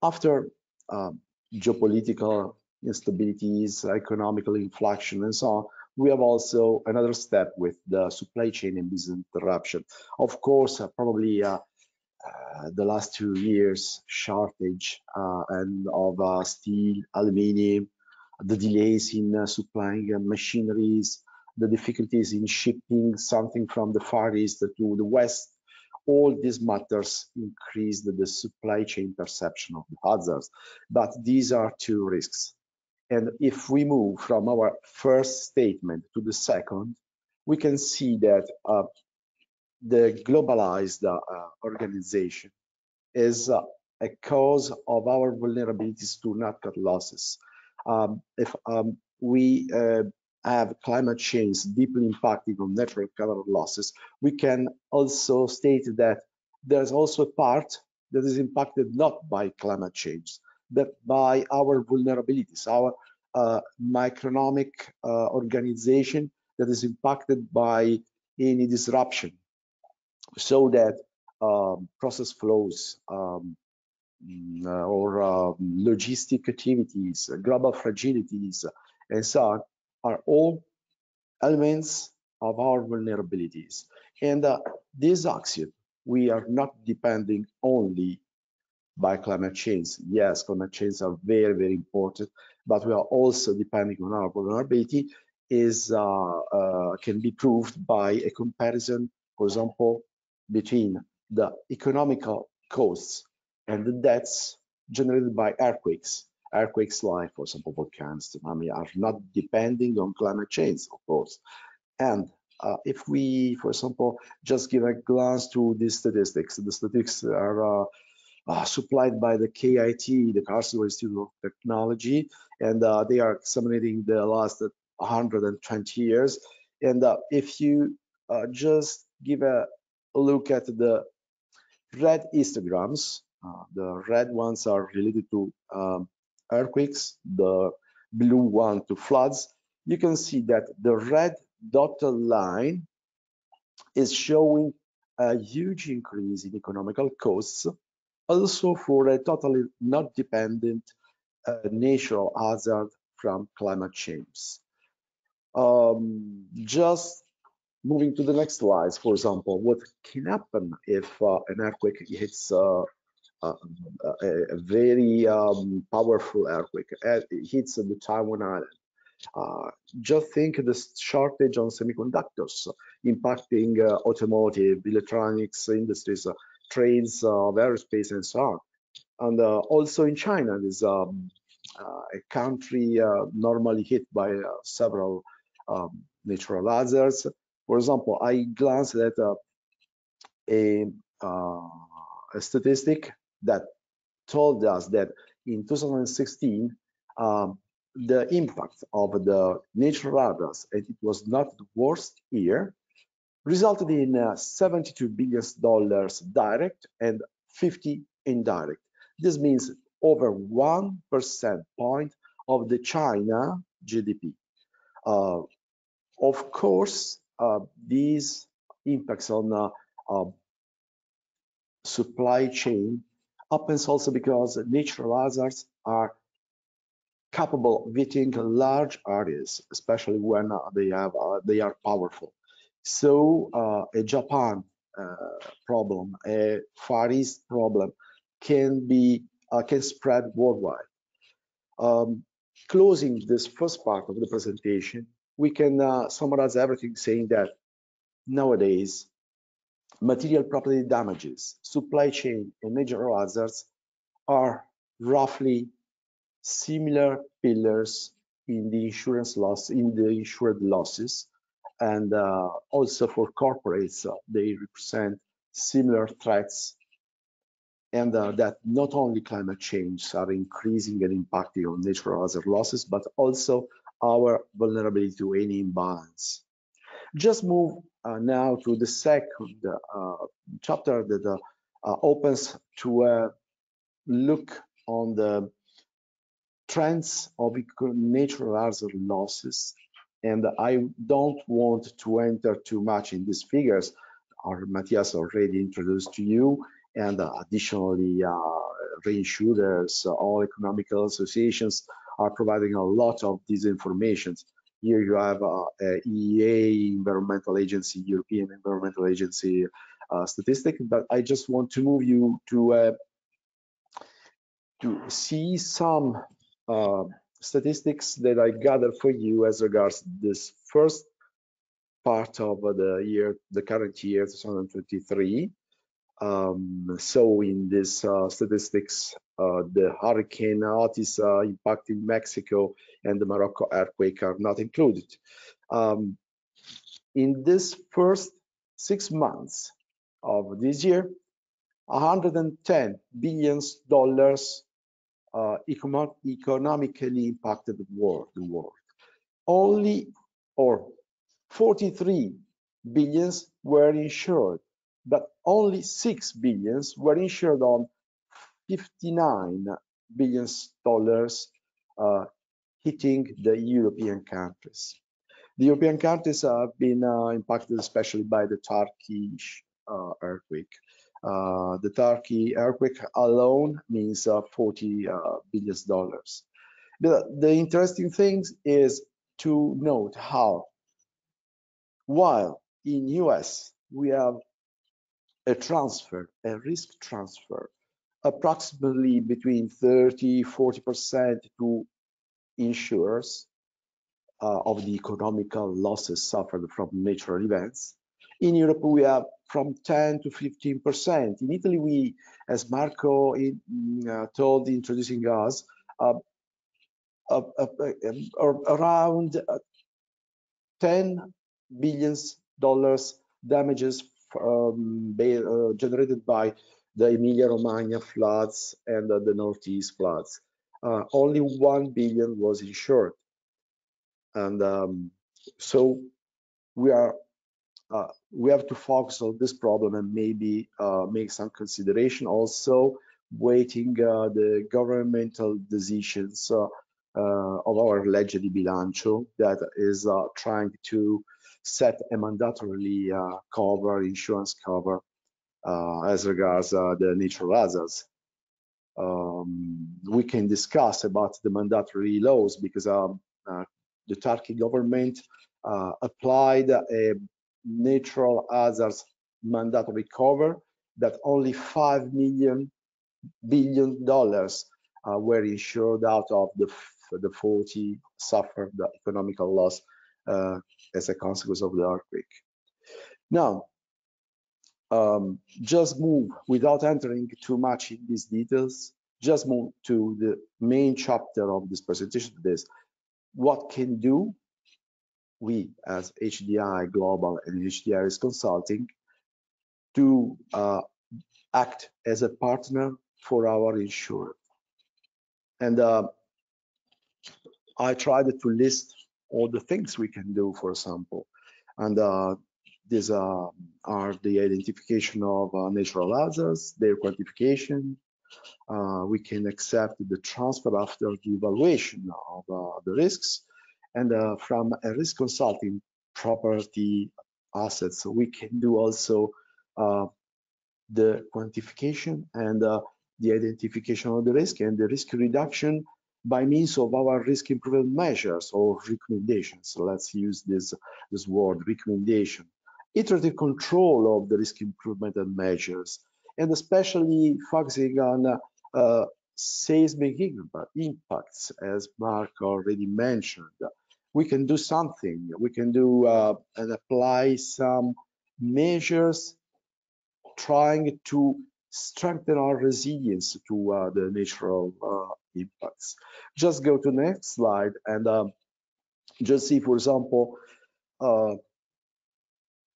after um, geopolitical instabilities, economical inflation, and so on, we have also another step with the supply chain and business interruption. Of course, uh, probably uh, uh, the last two years shortage uh, and of uh, steel, aluminium, the delays in uh, supplying uh, machineries, the difficulties in shipping something from the Far East to the West, all these matters increase the, the supply chain perception of the hazards. But these are two risks. And if we move from our first statement to the second, we can see that the globalized uh, organization is uh, a cause of our vulnerabilities to nat cat losses. Um, if um, we uh, have climate change deeply impacting on natural cover losses, we can also state that there's also a part that is impacted not by climate change, but by our vulnerabilities, our uh, microeconomic uh, organization that is impacted by any disruption so that um, process flows, um, Mm, uh, or uh, logistic activities, global fragilities, and so on, are all elements of our vulnerabilities. And uh, this axiom, we are not depending only by climate change. Yes, climate change are very, very important, but we are also depending on our vulnerability is uh, uh, can be proved by a comparison, for example, between the economical costs and the deaths generated by earthquakes. Earthquakes like, for example, volcanoes, tsunami are not depending on climate change, of course. And uh, if we, for example, just give a glance to these statistics, the statistics are uh, uh, supplied by the KIT, the Karlsruhe Institute of Technology, and uh, they are examining the last 120 years. And uh, if you uh, just give a look at the red histograms, uh, the red ones are related to um, earthquakes, the blue one to floods. You can see that the red dotted line is showing a huge increase in economical costs, also for a totally not dependent uh, natural hazard from climate change. Um, just moving to the next slides, for example, what can happen if uh, an earthquake hits uh, a, a, very um, powerful earthquake. It hits the Taiwan Island. Uh, just think the shortage on semiconductors impacting uh, automotive, electronics industries, uh, of aerospace, and so on. And uh, also in China, there's um, uh, a country uh, normally hit by several um, natural hazards. For example, I glanced at a, a statistic that told us that in 2016, um, the impact of the natural hazards, and it was not the worst year, resulted in uh, 72 billion dollars direct and 50 indirect. This means over one percent point of the China GDP. Uh, of course, uh, these impacts on uh, uh, supply chain happens also because natural hazards are capable of hitting large areas, especially when uh, they have uh, they are powerful. So uh, a Japan uh, problem, a Far East problem, can be uh, can spread worldwide. Um, closing this first part of the presentation, we can uh, summarize everything saying that nowadays material property damages, supply chain, and natural hazards are roughly similar pillars in the insurance loss in the insured losses. And uh, also for corporates uh, they represent similar threats. And uh, that not only climate change are increasing and impacting on natural hazard losses but also our vulnerability to any imbalance just move uh, now to the second uh, chapter that uh, opens to a look on the trends of natural hazard losses. And I don't want to enter too much in these figures. Our Matthias already introduced to you, and uh, additionally, uh, reinsurers, uh, all economical associations are providing a lot of these informations. Here you have uh, EEA, Environmental Agency, European Environmental Agency uh, statistic, but I just want to move you to uh, to see some uh, statistics that I gathered for you as regards this first part of the year, the current year, 2023. Um, so in this uh, statistics, uh, the Hurricane Otis uh, impacting Mexico and the Morocco earthquake are not included. Um, in this first six months of this year, 110 billions dollars uh, economically impacted world, the world. Only or 43 billions were insured, but only 6 billions were insured on 59 billions dollars uh, hitting the European countries. The European countries have been uh, impacted especially by the Turkish uh, earthquake. Uh, the Turkey earthquake alone means uh, 40 uh, billion dollars. The interesting thing is to note how, while in US we have a transfer, a risk transfer, approximately between 30, 40% to insurers uh, of the economical losses suffered from natural events. In Europe, we have from 10 to 15 percent. In Italy, we, as Marco in, uh, told introducing us, uh, uh, around uh, 10 billions dollars damages um, uh, generated by the Emilia-Romagna floods and the Northeast floods. Uh, only 1 billion was insured. And um, so we are uh, we have to focus on this problem and maybe uh, make some consideration also waiting uh, the governmental decisions uh, uh, of our legge di bilancio that is trying to set a mandatory cover, insurance cover as regards the natural hazards. Um, we can discuss about the mandatory laws because um, the Turkey government applied a natural hazards mandatory cover that only 5 million billion dollars uh, were insured out of the the 40 suffered the economical loss uh, as a consequence of the earthquake. Now, um, just move without entering too much in these details. Just move to the main chapter of this presentation. This what can do we as HDI Global and HDI Risk Consulting to uh, act as a partner for our insurer. And uh, I tried to list all the things we can do, for example. And uh, these uh, are the identification of uh, natural hazards, their quantification. Uh, we can accept the transfer after the evaluation of uh, the risks. And uh, from a risk consulting property assets, we can do also the quantification and the identification of the risk and the risk reduction by means of our risk improvement measures or recommendations. So let's use this, this word, recommendation. Iterative control of the risk improvement and measures, and especially focusing on uh, seismic impacts, as Mark already mentioned. We can do something. We can do uh, and apply some measures trying to strengthen our resilience to uh, the natural uh, impacts. Just go to the next slide and um, just see, for example, uh,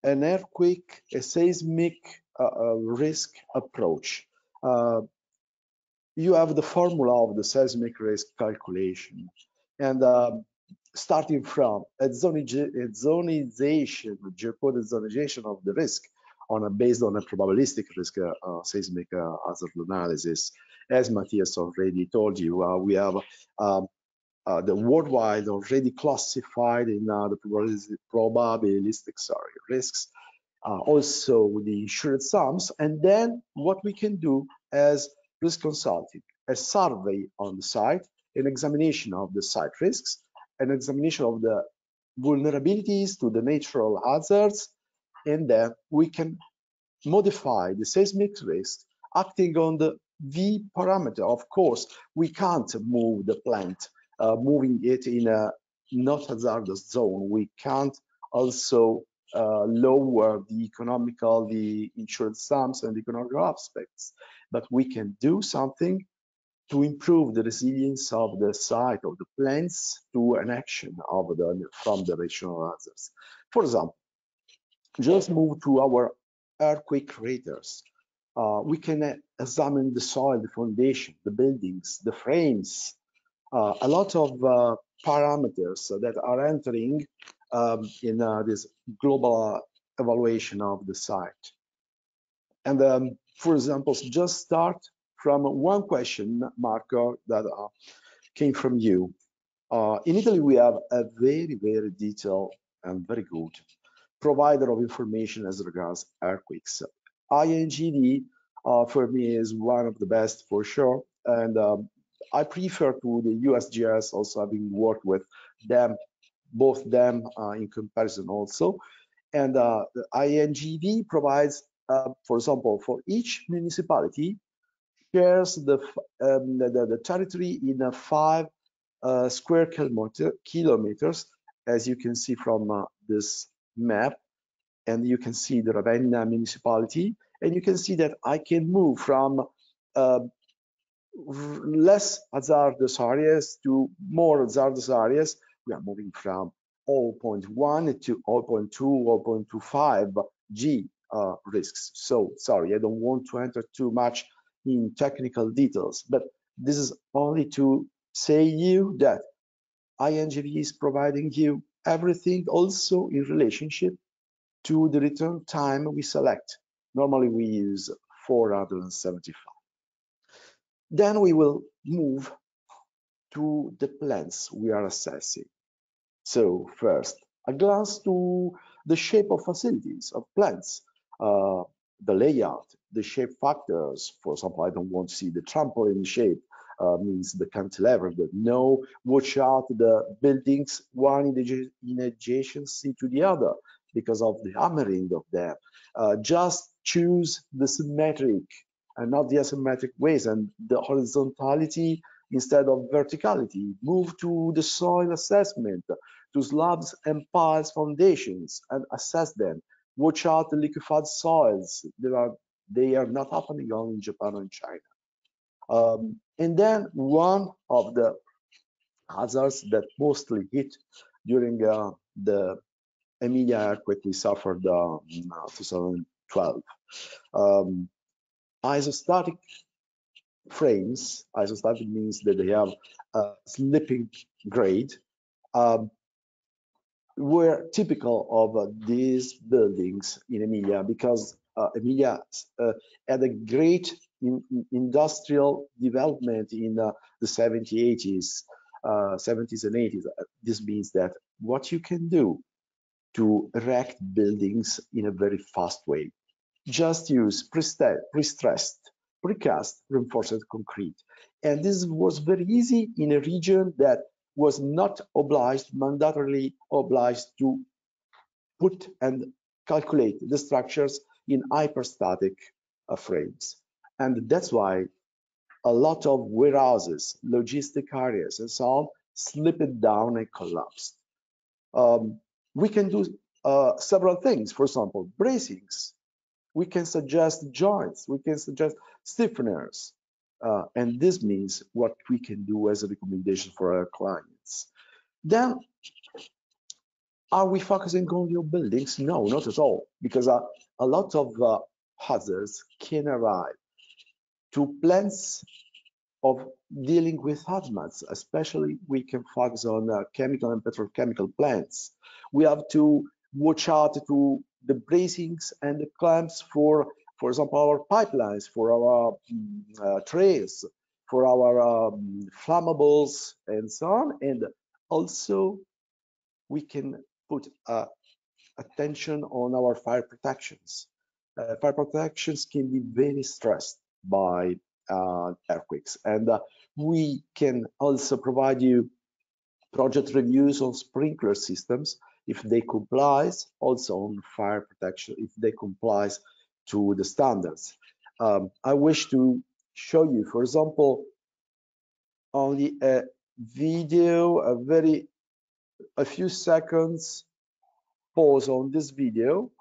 an earthquake, a seismic uh, uh, risk approach. Uh, you have the formula of the seismic risk calculation. And um, starting from a zonization, geocoded zonization of the risk on a, based on a probabilistic risk uh, uh, seismic uh, hazard analysis. As Matthias already told you, we have um, uh, the worldwide already classified in uh, the probabilistic sorry, risks, uh, also the insured sums, and then what we can do as risk consulting, a survey on the site, an examination of the site risks, an examination of the vulnerabilities to the natural hazards, and then we can modify the seismic risk acting on the V parameter. Of course, we can't move the plant, moving it in a not hazardous zone. We can't also uh, lower the economical, the insurance sums and economical aspects, but we can do something to improve the resilience of the site of the plants to an action of the from the regional hazards. For example, just move to our earthquake craters. Uh, we can examine the soil, the foundation, the buildings, the frames, uh, a lot of uh, parameters that are entering um, in uh, this global evaluation of the site. And um, for example, just start from one question, Marco, that uh, came from you. Uh, in Italy, we have a very, very detailed and very good provider of information as regards earthquakes. INGV uh, for me is one of the best for sure. And um, I prefer to the USGS also having worked with them, both them uh, in comparison also. And uh, the INGV provides, uh, for example, for each municipality, shares the, um, the, the, territory in a five uh, square kilometer, kilometers, as you can see from uh, this map and you can see the Ravenna municipality and you can see that I can move from uh, less hazardous areas to more hazardous areas. We are moving from 0.1 to 0.2, 0.25 G uh, risks. So sorry, I don't want to enter too much in technical details, but this is only to say you that INGV is providing you everything also in relationship to the return time we select. Normally we use 475. Then we will move to the plants we are assessing. So first, a glance to the shape of facilities, of plants, uh, the layout, the shape factors. For example, I don't want to see the trampoline shape, uh, means the cantilever, but no, watch out the buildings, one in, in adjacency to the other because of the hammering of them. Uh, just choose the symmetric and not the asymmetric ways and the horizontality instead of verticality. Move to the soil assessment, to slabs and piles foundations and assess them. Watch out the liquefied soils. They are, they are not happening only in Japan and China. Um, and then one of the hazards that mostly hit during uh, the Emilia earthquake we suffered uh, in uh, 2012. Um, isostatic frames, isostatic means that they have a slipping grade, um, were typical of uh, these buildings in Emilia because uh, Emilia uh, had a great in, in industrial development in uh, the 70s, 80s, 70s and 80s. This means that what you can do to erect buildings in a very fast way. Just use pre-stressed, precast reinforced concrete. And this was very easy in a region that was not obliged, mandatorily obliged to put and calculate the structures in hyperstatic uh, frames. And that's why a lot of warehouses, logistic areas, and so on slipped down and collapsed. Um, we can do uh, several things. For example, bracings. We can suggest joints. We can suggest stiffeners. Uh, and this means what we can do as a recommendation for our clients. Then, are we focusing on your buildings? No, not at all, because a lot of uh, hazards can arrive to plants of dealing with hazmats, especially we can focus on uh, chemical and petrochemical plants. We have to watch out to the bracings and the clamps for, for example, our pipelines, for our um, uh, trays, for our um, flammables and so on. And also we can put uh, attention on our fire protections. Uh, fire protections can be very stressed by uh, earthquakes. And uh, we can also provide you project reviews on sprinkler systems if they complies, also on fire protection if they complies to the standards. Um, I wish to show you, for example, only a video, a very, a few seconds pause on this video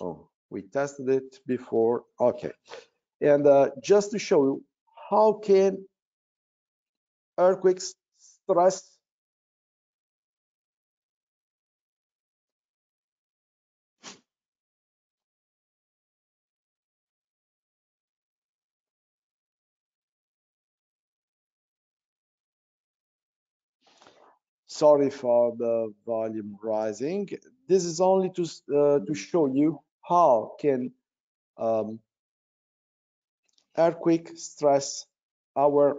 Oh, we tested it before. Okay. And uh, just to show you how can earthquakes stress sorry for the volume rising. This is only to uh, to show you how can um, earthquake stress our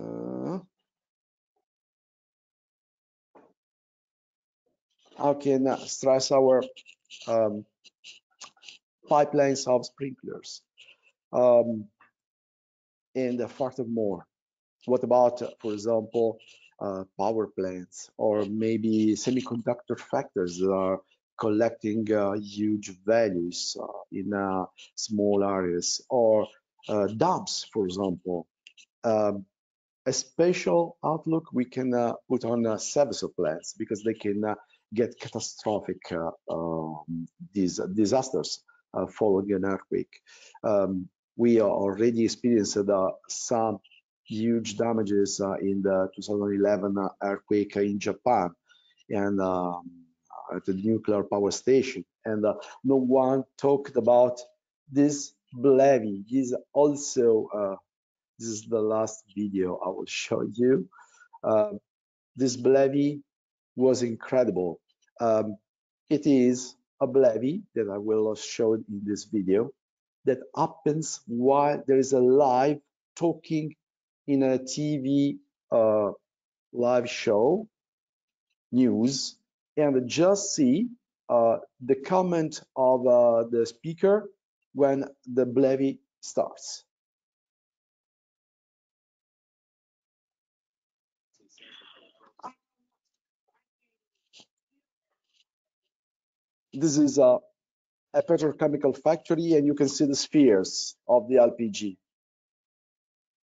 uh, how can stress our um, pipelines of sprinklers um, and furthermore what about for example uh, power plants or maybe semiconductor factories that are collecting uh, huge values uh, in uh, small areas or uh, dams, for example. Um, a special outlook we can uh, put on uh, Seveso plants because they can get catastrophic um, these disasters following an earthquake. Um, we already experienced some huge damages in the 2011 earthquake in Japan and um, at the nuclear power station. And uh, no one talked about this BLEVE. This also, uh, this is the last video I will show you. Uh, this BLEVE was incredible. Um, it is a BLEVE that I will show in this video that happens while there is a live talking in a TV uh, live show news and just see uh, the comment of uh, the speaker when the BLEVE starts. this is a, a petrochemical factory, and you can see the spheres of the LPG.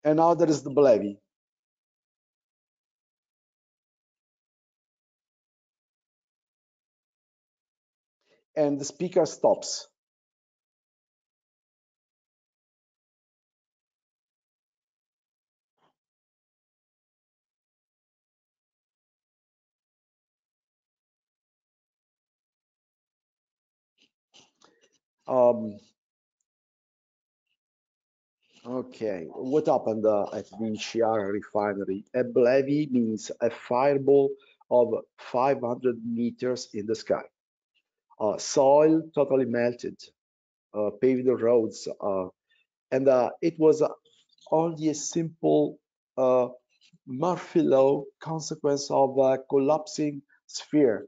And now there is the BLEVE. And the speaker stops. Um, okay, what happened uh, at the Ichihara refinery? A BLEVE means a fireball of 500 meters in the sky. Uh, soil totally melted, uh, paved roads, uh, and uh, it was only a simple uh, Murphy law consequence of a collapsing sphere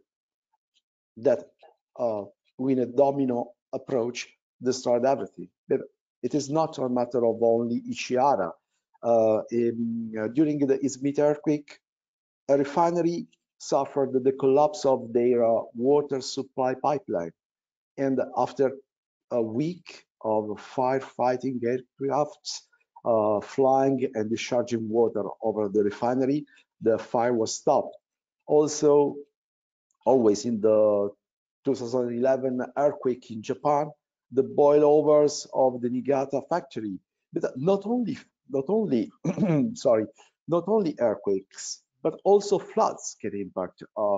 that uh, with a domino approach destroyed everything. But it is not a matter of only Ichihara. Uh, in, uh, during the Izmit earthquake, a refinery suffered the collapse of their uh, water supply pipeline. And after a week of firefighting aircrafts uh, flying and discharging water over the refinery, the fire was stopped. Also, always in the 2011 earthquake in Japan, the boilovers of the Niigata factory. But not only, not only, sorry, not only earthquakes, but also floods can impact uh,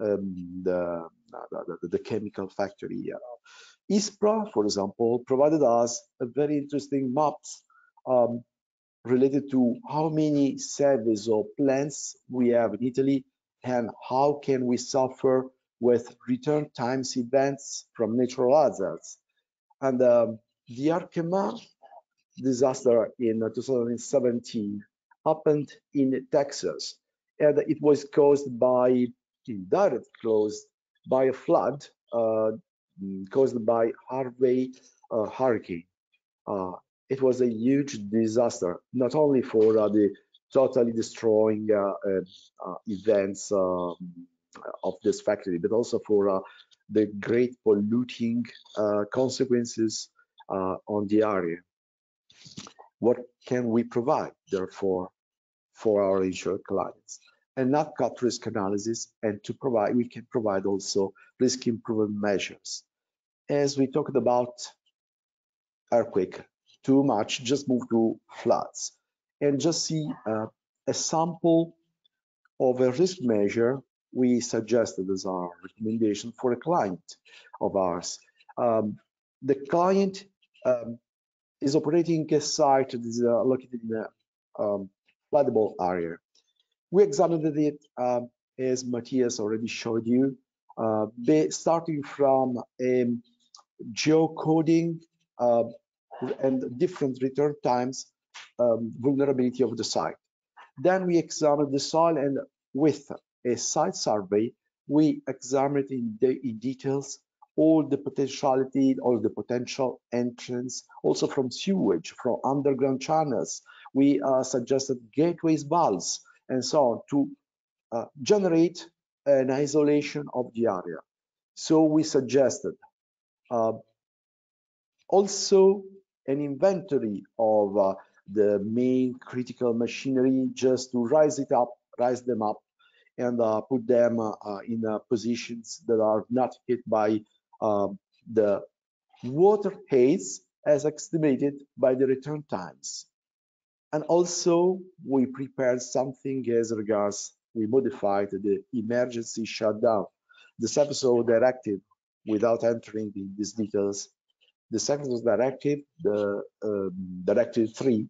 um, the, the, the, chemical factory. Uh, ISPRA, for example, provided us a very interesting maps um, related to how many service or plants we have in Italy and how can we suffer with return times events from natural hazards. And um, the Arkema disaster in 2017 happened in Texas, and it was caused by indirect caused by a flood uh, caused by Harvey uh, hurricane. Uh, it was a huge disaster, not only for uh, the totally destroying uh, uh, events um, of this factory, but also for the great polluting consequences on the area. What can we provide, therefore, for our insured clients? And NatCat risk analysis, and to provide, we can provide also risk improvement measures. As we talked about earthquake, too much, just move to floods and just see uh, a sample of a risk measure we suggested as our recommendation for a client of ours. Um, the client um, is operating a site that is uh, located in a um, floodable area. We examined it um, as Matthias already showed you, uh, starting from a geocoding uh, and different return times um, vulnerability of the site. Then we examined the soil and with a site survey, we examined in, the, in details all the potentiality, all the potential entrance, also from sewage, from underground channels. We uh, suggested gateways, valves, and so on to uh, generate an isolation of the area. So we suggested uh, also an inventory of uh, the main critical machinery just to rise it up, rise them up and uh, put them uh, uh, in positions that are not hit by um, the water haze as estimated by the return times. And also we prepared something as regards, we modified the emergency shutdown. The Seveso directive, without entering in these details, the Seveso directive, the um, directive three,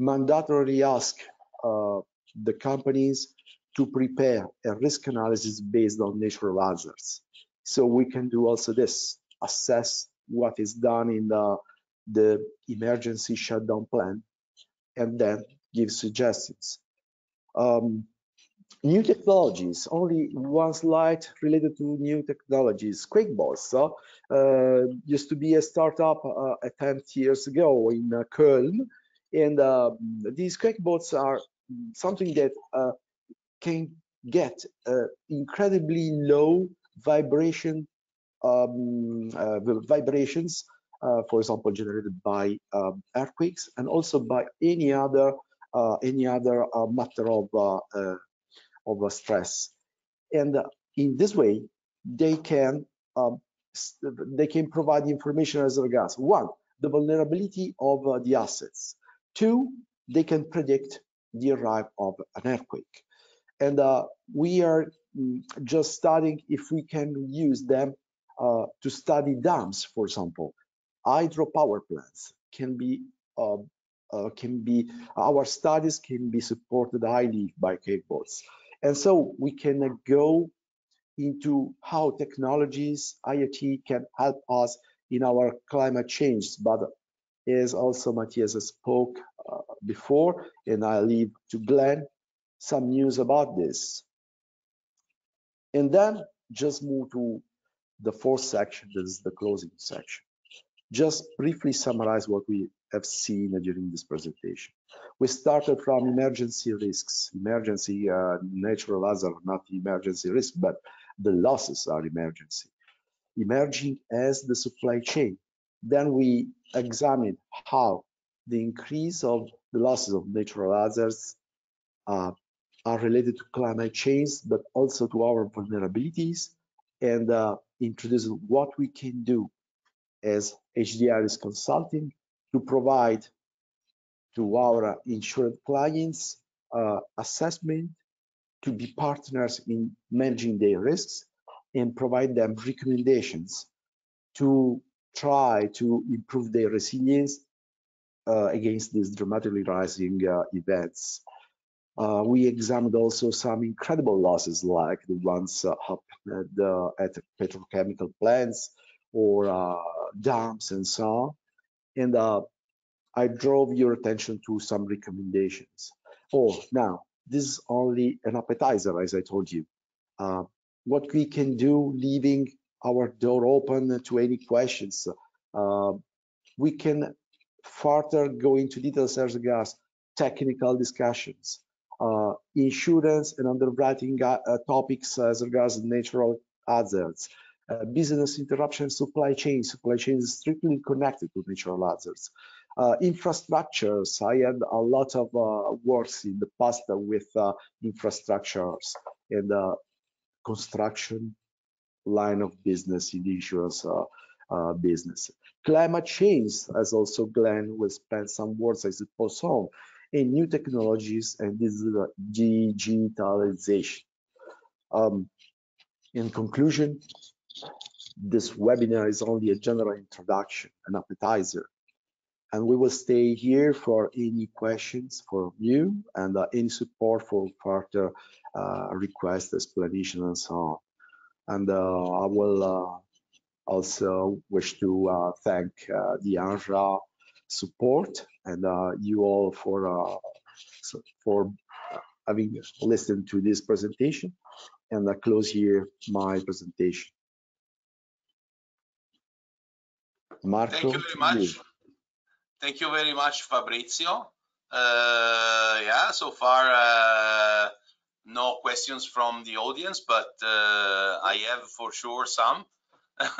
mandatorily ask uh, the companies to prepare a risk analysis based on natural hazards. So we can do also this, assess what is done in the, the emergency shutdown plan, and then give suggestions. Um, new technologies, only one slide related to new technologies. QuakeBots uh, used to be a startup uh, 10 years ago in uh, Köln, and um, these QuakeBots are something that uh, can get uh, incredibly low vibration um, uh, vibrations, for example, generated by um, earthquakes, and also by any other uh, any other uh, matter of of stress. And in this way, they can um, they can provide information as regards one, the vulnerability of uh, the assets. Two, they can predict the arrival of an earthquake. And uh, we are mm, just studying if we can use them uh, to study dams, for example. Hydropower plants can be uh, uh, can be our studies can be supported highly by QuakeBots. And so we can go into how technologies, IoT can help us in our climate change. But as also Matthias spoke uh, before, and I leave to Glenn some news about this. And then just move to the fourth section, this is the closing section. Just briefly summarize what we have seen during this presentation. We started from emergency risks, emergency uh, natural hazard, not emergency risk, but the losses are emergency, emerging as the supply chain. Then we examined how the increase of the losses of natural hazards uh, are related to climate change, but also to our vulnerabilities, and uh, introduce what we can do as HDI Risk Consulting to provide to our insured clients uh, assessment to be partners in managing their risks and provide them recommendations to try to improve their resilience uh, against these dramatically rising uh, events. Uh, we examined also some incredible losses like the ones uh, uh, at petrochemical plants or uh, dams and so on. And I drove your attention to some recommendations. Oh, now this is only an appetizer, as I told you. Uh, what we can do, leaving our door open to any questions. Uh, we can further go into details as regards technical discussions, uh, insurance and underwriting uh, uh, topics as regards natural hazards, uh, business interruption, supply chain. Supply chain is strictly connected to natural hazards. Uh, infrastructures, I had a lot of uh, works in the past with uh, infrastructures and construction line of business in the insurance uh, business. Climate change, as also Glenn will spend some words, I suppose, on, new technologies and digitalization. Um, in conclusion, this webinar is only a general introduction, an appetizer and we will stay here for any questions for you and uh, any support for further uh, request, explanation, and so on. And uh, I will uh, also wish to uh, thank uh, the ANRA support and you all for for having listened to this presentation. And I close here my presentation. Marco, Thank you very much. Thank you very much, Fabrizio. Uh, yeah, so far uh, no questions from the audience, but uh, I have for sure some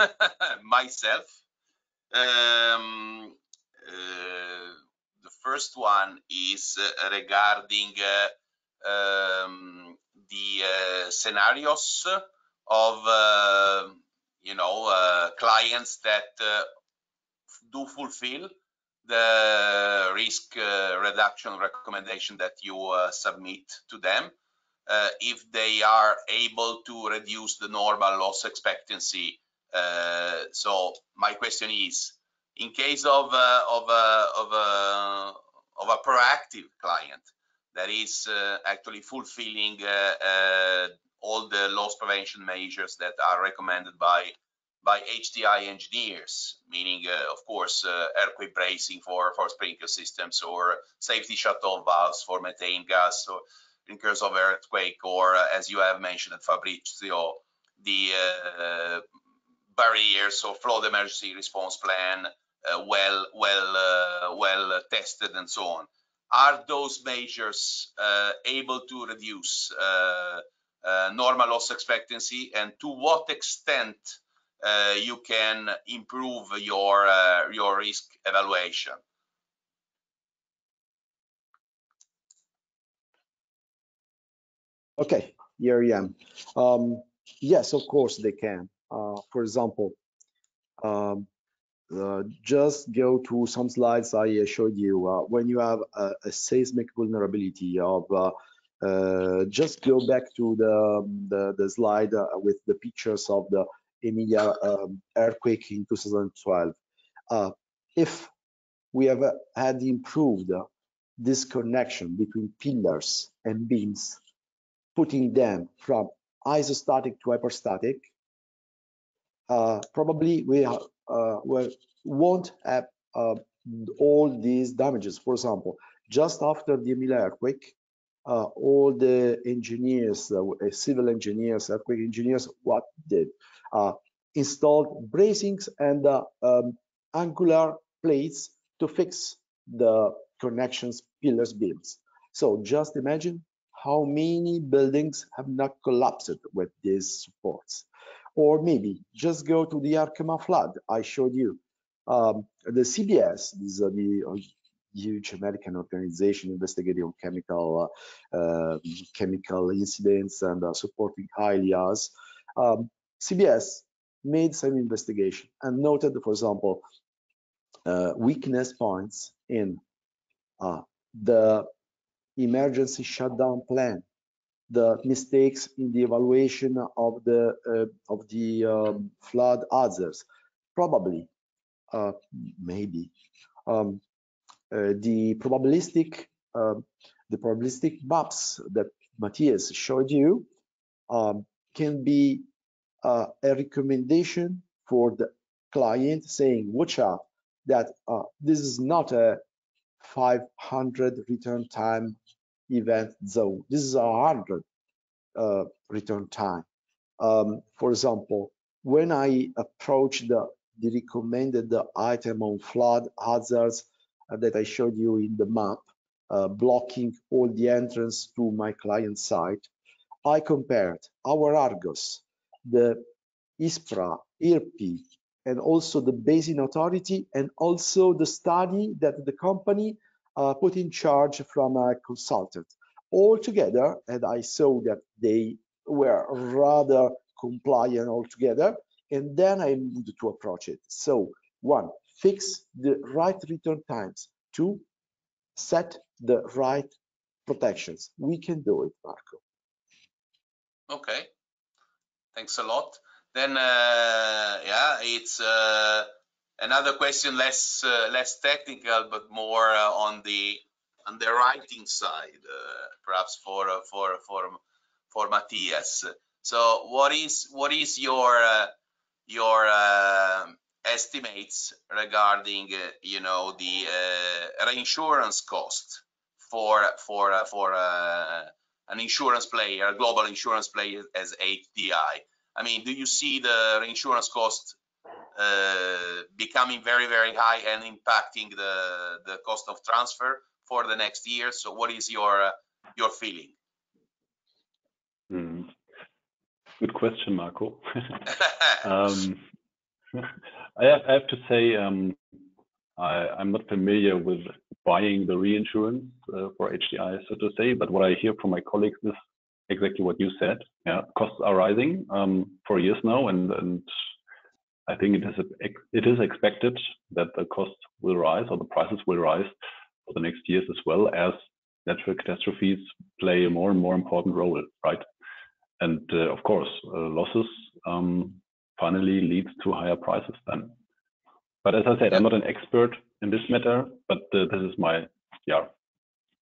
myself. Um, uh, the first one is uh, regarding uh, um, the scenarios of you know clients that do fulfill the risk uh, reduction recommendation that you uh, submit to them uh, if they are able to reduce the normal loss expectancy. Uh, so my question is, in case of uh, of a of of a proactive client that is uh, actually fulfilling all the loss prevention measures that are recommended by by HDI engineers, meaning, uh, of course, uh, earthquake bracing for, for sprinkler systems or safety shut-off valves for methane gas or in case of earthquake, or uh, as you have mentioned, Fabrizio, the uh, barriers or flood emergency response plan, uh, well, well, uh, well tested and so on. Are those measures able to reduce normal loss expectancy and to what extent uh, you can improve your uh, your risk evaluation. Okay, here I am. Um, yes, of course they can. Uh, for example, um, uh, just go to some slides I showed you. Uh, when you have a, a seismic vulnerability of, uh, uh, just go back to the, the, the slide uh, with the pictures of the Emilia um, earthquake in 2012. if we have had improved this connection between pillars and beams putting them from isostatic to hyperstatic, uh, probably we, uh, won't have uh, all these damages. For example, just after the Emilia earthquake, uh, all the engineers, uh, civil engineers, earthquake engineers, what did? Uh, installed bracings and um, angular plates to fix the connections, pillars, beams. So just imagine how many buildings have not collapsed with these supports. Or maybe just go to the Arkema flood I showed you. Um, the CBS, this is the uh, huge American organization investigating chemical uh, uh, chemical incidents and uh, supporting HILIAS. Um, CBS made some investigation and noted, for example, uh, weakness points in the emergency shutdown plan, the mistakes in the evaluation of the uh, of the um, flood hazards, probably, uh, maybe, um, the probabilistic um, the probabilistic maps that Matthias showed you um, can be uh, a recommendation for the client saying, watch out that uh, this is not a 500 return time event zone. This is a 100 uh, return time. Um, for example, when I approach the, the recommended item on flood hazards uh, that I showed you in the map, uh, blocking all the entrance to my client site, I compared our Argos, the ISPRA, IRPI, and also the basin authority, and also the study that the company uh, put in charge from a consultant. All together, and I saw that they were rather compliant altogether, and then I moved to approach it. So one, fix the right return times. to set the right protections. We can do it, Marco. Okay, thanks a lot. Then, uh, yeah, it's uh, another question less uh, less technical but more uh, on the on the writing side uh, perhaps for uh, for for for Matthias so what is what is your your estimates regarding you know the reinsurance cost for for for an insurance player a global insurance player as HDI I. Mean do you see the reinsurance cost uh, becoming very very high and impacting the the cost of transfer for the next year? So what is your uh, your feeling? Mm. good question marco. Um, I, have, I, have, to say um, I, am not familiar with buying the reinsurance uh, for HDI, so to say, but what I hear from my colleagues is exactly what you said. Yeah, costs are rising um, for years now, and, and I think it is it is expected that the costs will rise or the prices will rise for the next years as well as natural catastrophes play a more and more important role, right? And uh, of course, uh, losses um, finally leads to higher prices then. But as I said, I'm not an expert in this matter, but uh, this is my yeah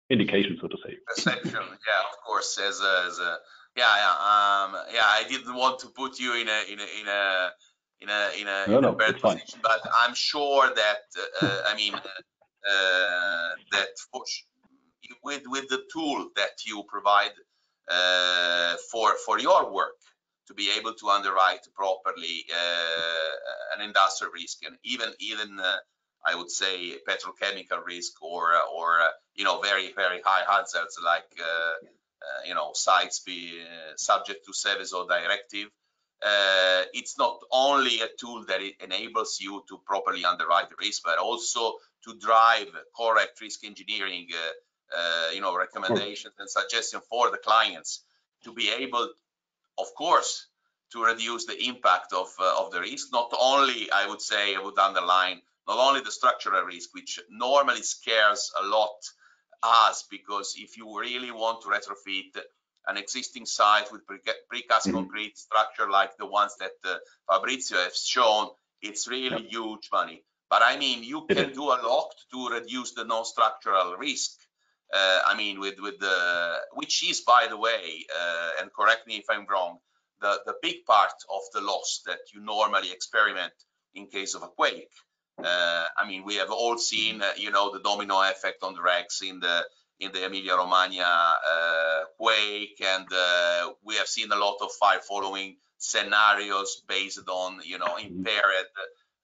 indication, so to say. Perception, yeah, of course, as a, as a yeah, yeah, um, yeah. I didn't want to put you in a in a in a in a in a, no, in a bad position. Fine. But I'm sure that uh, I mean uh, that for, with with the tool that you provide uh, for for your work to be able to underwrite properly uh, an industrial risk and even even uh, I would say petrochemical risk or or uh, you know very very high hazards like you know sites be subject to Seveso directive uh, it's not only a tool that it enables you to properly underwrite the risk, but also to drive correct risk engineering, uh, uh, you know, recommendations and suggestions for the clients to be able, of course, to reduce the impact of uh, of the risk. Not only, I would say, I would underline, not only the structural risk, which normally scares a lot us, because if you really want to retrofit an existing site with precast mm -hmm. concrete structure like the ones that uh, Fabrizio has shown, it's really yep. huge money. But I mean, you can do a lot to reduce the non-structural risk. Uh, I mean, with with the which is, by the way, uh, and correct me if I'm wrong, the the big part of the loss that you normally experiment in case of a quake. Uh, I mean, we have all seen, uh, you know, the domino effect on the wrecks in the in the Emilia Romagna uh, quake, and uh, we have seen a lot of fire following scenarios based on you know mm-hmm. impaired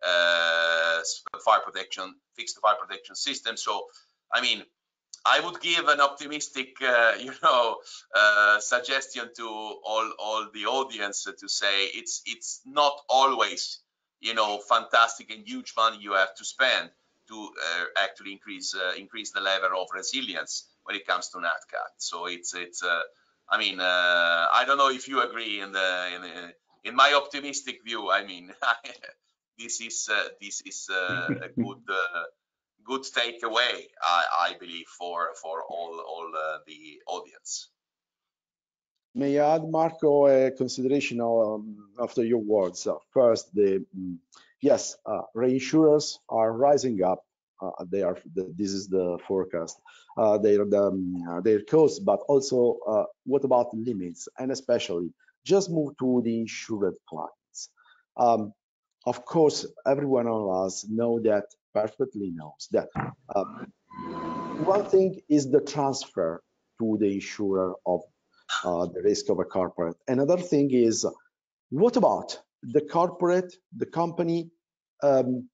uh, fire protection, fixed fire protection system. So, I mean, I would give an optimistic, uh, you know, uh, suggestion to all all the audience to say it's it's not always, you know, fantastic and huge money you have to spend to uh, actually increase uh, increase the level of resilience when it comes to NatCat. So it's it's uh, I mean I don't know if you agree in the in, in my optimistic view. I mean this is this is a good good takeaway I, I believe for for all all the audience. May I add, Marco, a consideration um, after your words? Uh, first, the mm, yes, uh, reinsurers are rising up. Uh, they are. This is the forecast. Uh, their the, um, their costs, but also uh, what about limits, and especially just move to the insured clients. Um, of course, everyone of us know that perfectly knows that um, one thing is the transfer to the insurer of uh, the risk of a corporate. Another thing is what about the corporate, the company, um,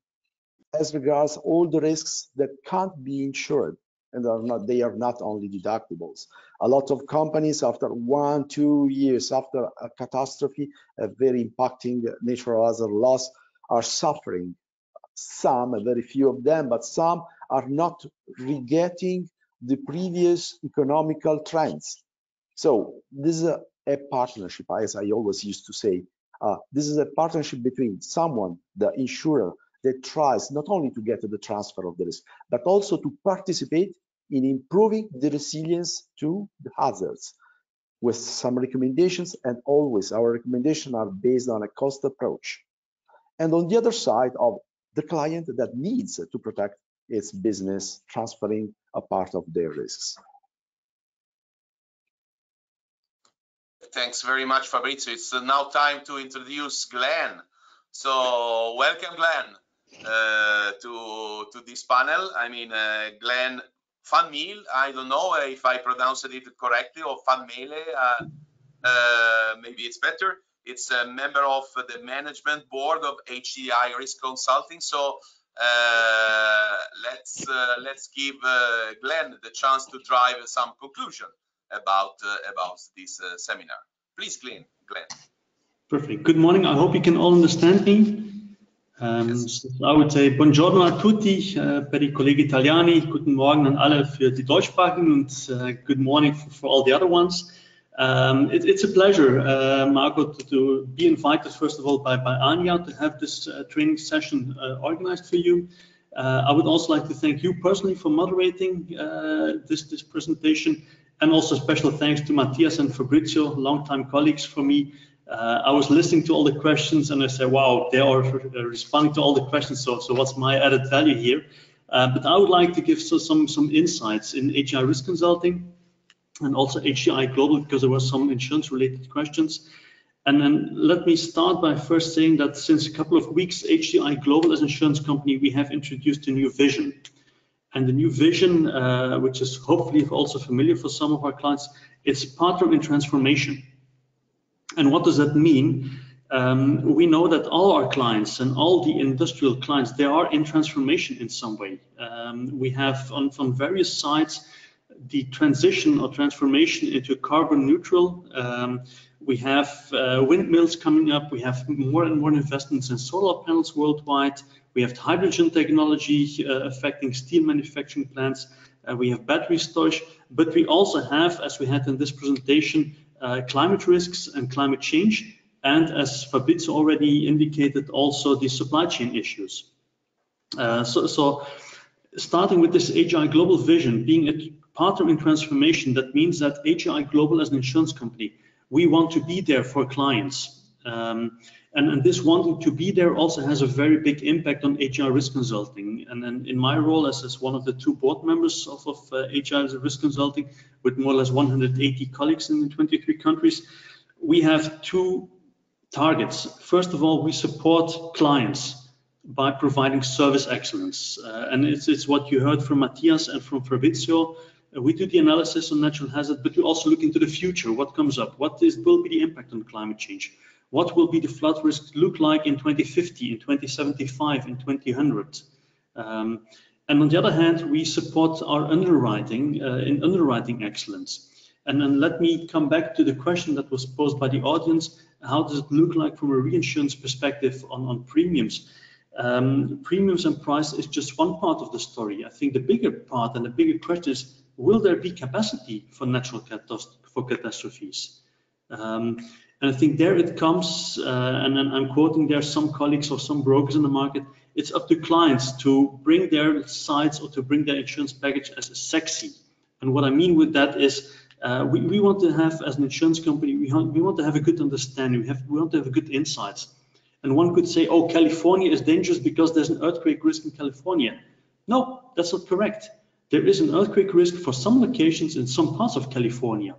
as regards all the risks that can't be insured and are not they are not only deductibles a lot of companies after one two years after a catastrophe a very impacting natural hazard loss are suffering some a very few of them but some are not re-getting the previous economical trends so this is a, a partnership as i always used to say uh, this is a partnership between someone, the insurer, that tries not only to get the transfer of the risk, but also to participate in improving the resilience to the hazards with some recommendations and always our recommendations are based on a cost approach. And on the other side of the client that needs to protect its business, transferring a part of their risks. Thanks very much, Fabrizio. It's now time to introduce Glenn. So welcome, Glenn, uh, to to this panel. I mean, uh, Glenn Van Meel. I don't know if I pronounced it correctly or Van Mele. Uh, uh, maybe it's better. It's a member of the management board of HDI Risk Consulting. So uh, let's uh, let's give uh, Glenn the chance to drive some conclusion about uh, about this uh, seminar. Please, Glenn. Glenn. Perfect. Good morning. I hope you can all understand me. Um, yes. I would say buongiorno a tutti uh, per i colleghi italiani. Guten Morgen an alle für die Deutschsprachigen und uh, good morning for, for, all the other ones. Um, it, it's a pleasure, uh, Marco, to, be invited first of all by, by ANRA to have this uh, training session uh, organized for you. Uh, I would also like to thank you personally for moderating this, this presentation and also special thanks to Matthias and Fabrizio, longtime colleagues for me. Uh, I was listening to all the questions and I said, wow, they are responding to all the questions. So, so what's my added value here? Uh, but I would like to give so, some, some insights in HDI risk consulting and also HDI global because there were some insurance related questions. And then let me start by first saying that since a couple of weeks, HDI Global as insurance company, we have introduced a new vision. And the new vision, uh, which is hopefully also familiar for some of our clients, it's partner in transformation. And what does that mean? Um, we know that all our clients and all the industrial clients, they are in transformation in some way. Um, we have on from various sides the transition or transformation into carbon neutral. Um, we have uh, windmills coming up. We have more and more investments in solar panels worldwide. We have hydrogen technology uh, affecting steel manufacturing plants. Uh, we have battery storage, but we also have, as we had in this presentation, uh, climate risks and climate change. And as Fabrizio already indicated, also the supply chain issues. Uh, so, so starting with this HDI Global vision, being a partner in transformation, that means that HDI Global as an insurance company, we want to be there for clients. Um, and, and, this wanting to be there also has a very big impact on HDI risk consulting. And then in my role as, as one of the two board members of, of uh, HDI risk consulting with more or less 180 colleagues in 23 countries, we have two targets. First of all, we support clients by providing service excellence. Uh, and it's, it's what you heard from Matthias and from Fabrizio. Uh, we do the analysis on natural hazard, but we also look into the future. What comes up? What is, will be the impact on climate change? What will be the flood risk look like in 2050, in 2075, in 2100? Um, and on the other hand, we support our underwriting uh, in underwriting excellence. And then let me come back to the question that was posed by the audience. How does it look like from a reinsurance perspective on, on premiums? Um, premiums and price is just one part of the story. I think the bigger part and the bigger question is, will there be capacity for natural for catastrophes? Um, and I think there it comes, uh, and, I'm quoting there some colleagues or some brokers in the market, it's up to clients to bring their sites or to bring their insurance package as sexy. And what I mean with that is uh, we, we want to have, as an insurance company, we, we want to have a good understanding. We, have, we want to have good insights. And one could say, oh, California is dangerous because there's an earthquake risk in California. No, that's not correct. There is an earthquake risk for some locations in some parts of California.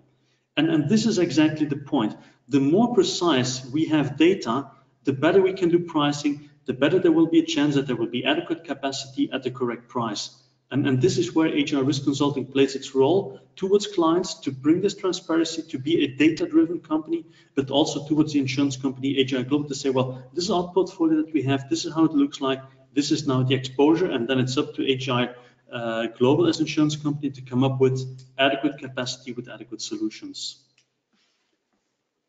And, and this is exactly the point. The more precise we have data, the better we can do pricing, the better there will be a chance that there will be adequate capacity at the correct price. And, and this is where HDI risk consulting plays its role towards clients to bring this transparency, to be a data-driven company, but also towards the insurance company, HDI Global, to say, well, this is our portfolio that we have, this is how it looks like, this is now the exposure, and then it's up to HDI Global as insurance company to come up with adequate capacity with adequate solutions.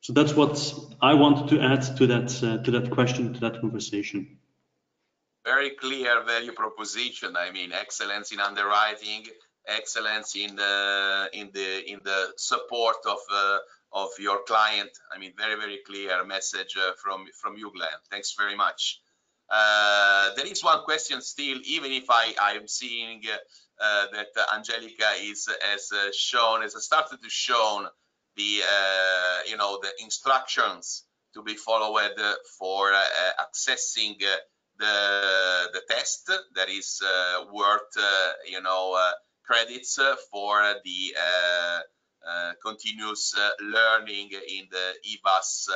So that's what I wanted to add to that uh, to that question, to that conversation very clear value proposition. I mean, excellence in underwriting, excellence in the in the in the support of uh, of your client. I mean, very very clear message uh, from from you, Glenn. Thanks very much. Uh, there is one question still, even if I I'm seeing uh, that Angelica is has uh, shown has started to show the uh, you know the instructions to be followed for accessing the the test that is uh, worth uh, you know uh, credits for the continuous learning in the IVASS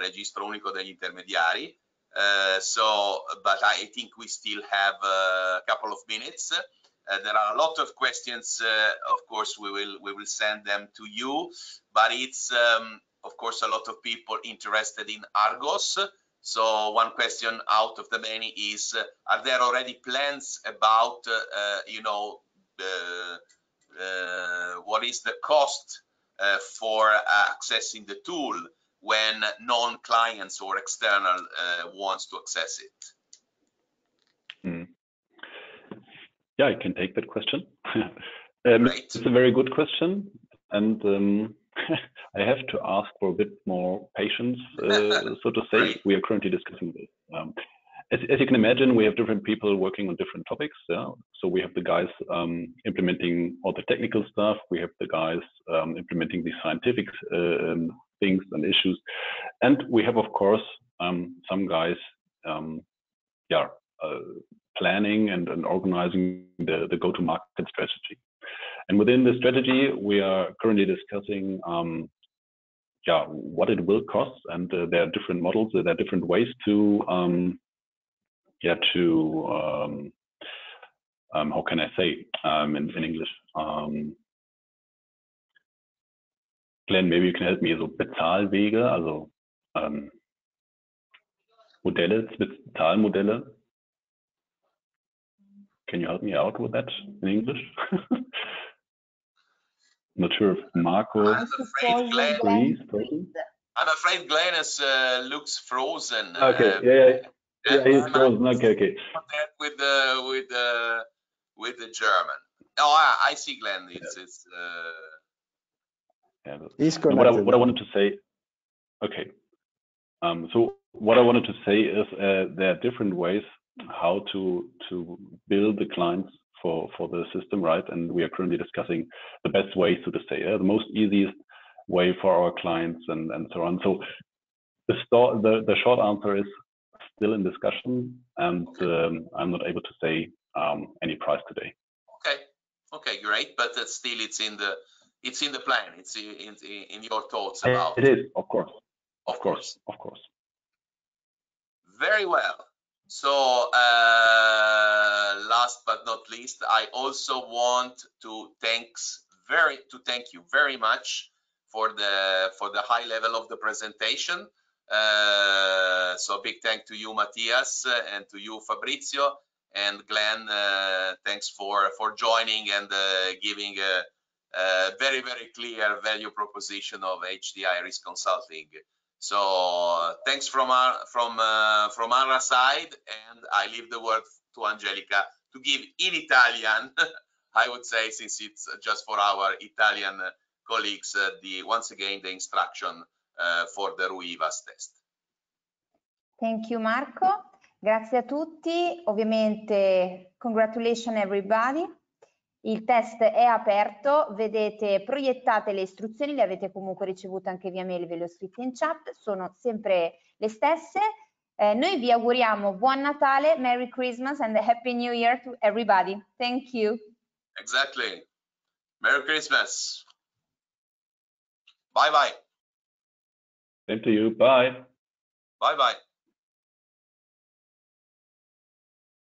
Registro Unico degli Intermediari. Uh, so, but I think we still have a couple of minutes. Uh, there are a lot of questions. Uh, of course, we will we will send them to you. But it's um, of course a lot of people interested in Argos. So one question out of the many is, uh, are there already plans about, uh, uh you know, what is the cost for accessing the tool when non-clients or external wants to access it? Hmm. Yeah, I can take that question. um, it's a very good question. And um, I have to ask for a bit more patience, uh, so to say. We are currently discussing this. Um, as, as, you can imagine, we have different people working on different topics. Yeah? So we have the guys um, implementing all the technical stuff. We have the guys um, implementing the scientific uh, um, things and issues, and we have, of course, um, some guys, um, yeah, uh, planning and, and organizing the, the go-to-market strategy. And within the strategy, we are currently discussing um, yeah, what it will cost. And uh, there are different models, there are different ways to, um, yeah, to, um, um, how can I say um, in, in English? Um, Glenn, maybe you can help me. So Bezahlwege, also ähm, Modelle, Zahlmodelle. Can you help me out with that in English? not sure if Marco I'm afraid Glenn, freeze. I'm afraid Glenn is, uh, looks frozen. Okay, Uh, yeah, yeah, yeah, he's frozen. Okay, okay. with the with the with the German. Oh, I, I see Glenn. It's it's. Uh, Yeah, that's- He's what I, what I wanted to say, okay. Um, so what I wanted to say is uh, there are different ways how to to build the clients for for the system, right? And we are currently discussing the best ways to say uh, the most easiest way for our clients and and so on. So the sto- the the short answer is still in discussion, and um, I'm not able to say um, any price today. okay, okay, great. But uh, still, it's in the it's in the plan. It's in in, in your thoughts about. It is, of course, Of course. of course. Very well. So uh, last but not least, I also want to thanks very to thank you very much for the for the high level of the presentation. Uh, so big thank to you, Matthias, uh, and to you, Fabrizio, and Glenn. Uh, thanks for for joining and uh, giving very very clear value proposition of HDI risk consulting. So uh, thanks from our from uh, from our side, and I leave the word to Angelica to give in Italian. I would say since it's just for our Italian uh, colleagues, uh, the once again the instruction uh, for the Ruivas test. Thank you Marco, grazie a tutti, ovviamente congratulations everybody. Il test è aperto, vedete proiettate le istruzioni, le avete comunque ricevute anche via mail, ve le ho scritte in chat, sono sempre le stesse. Eh, noi vi auguriamo buon Natale, Merry Christmas and a Happy New Year to everybody. Thank you. Exactly. Merry Christmas. Bye bye. Same to you. Bye. Bye bye.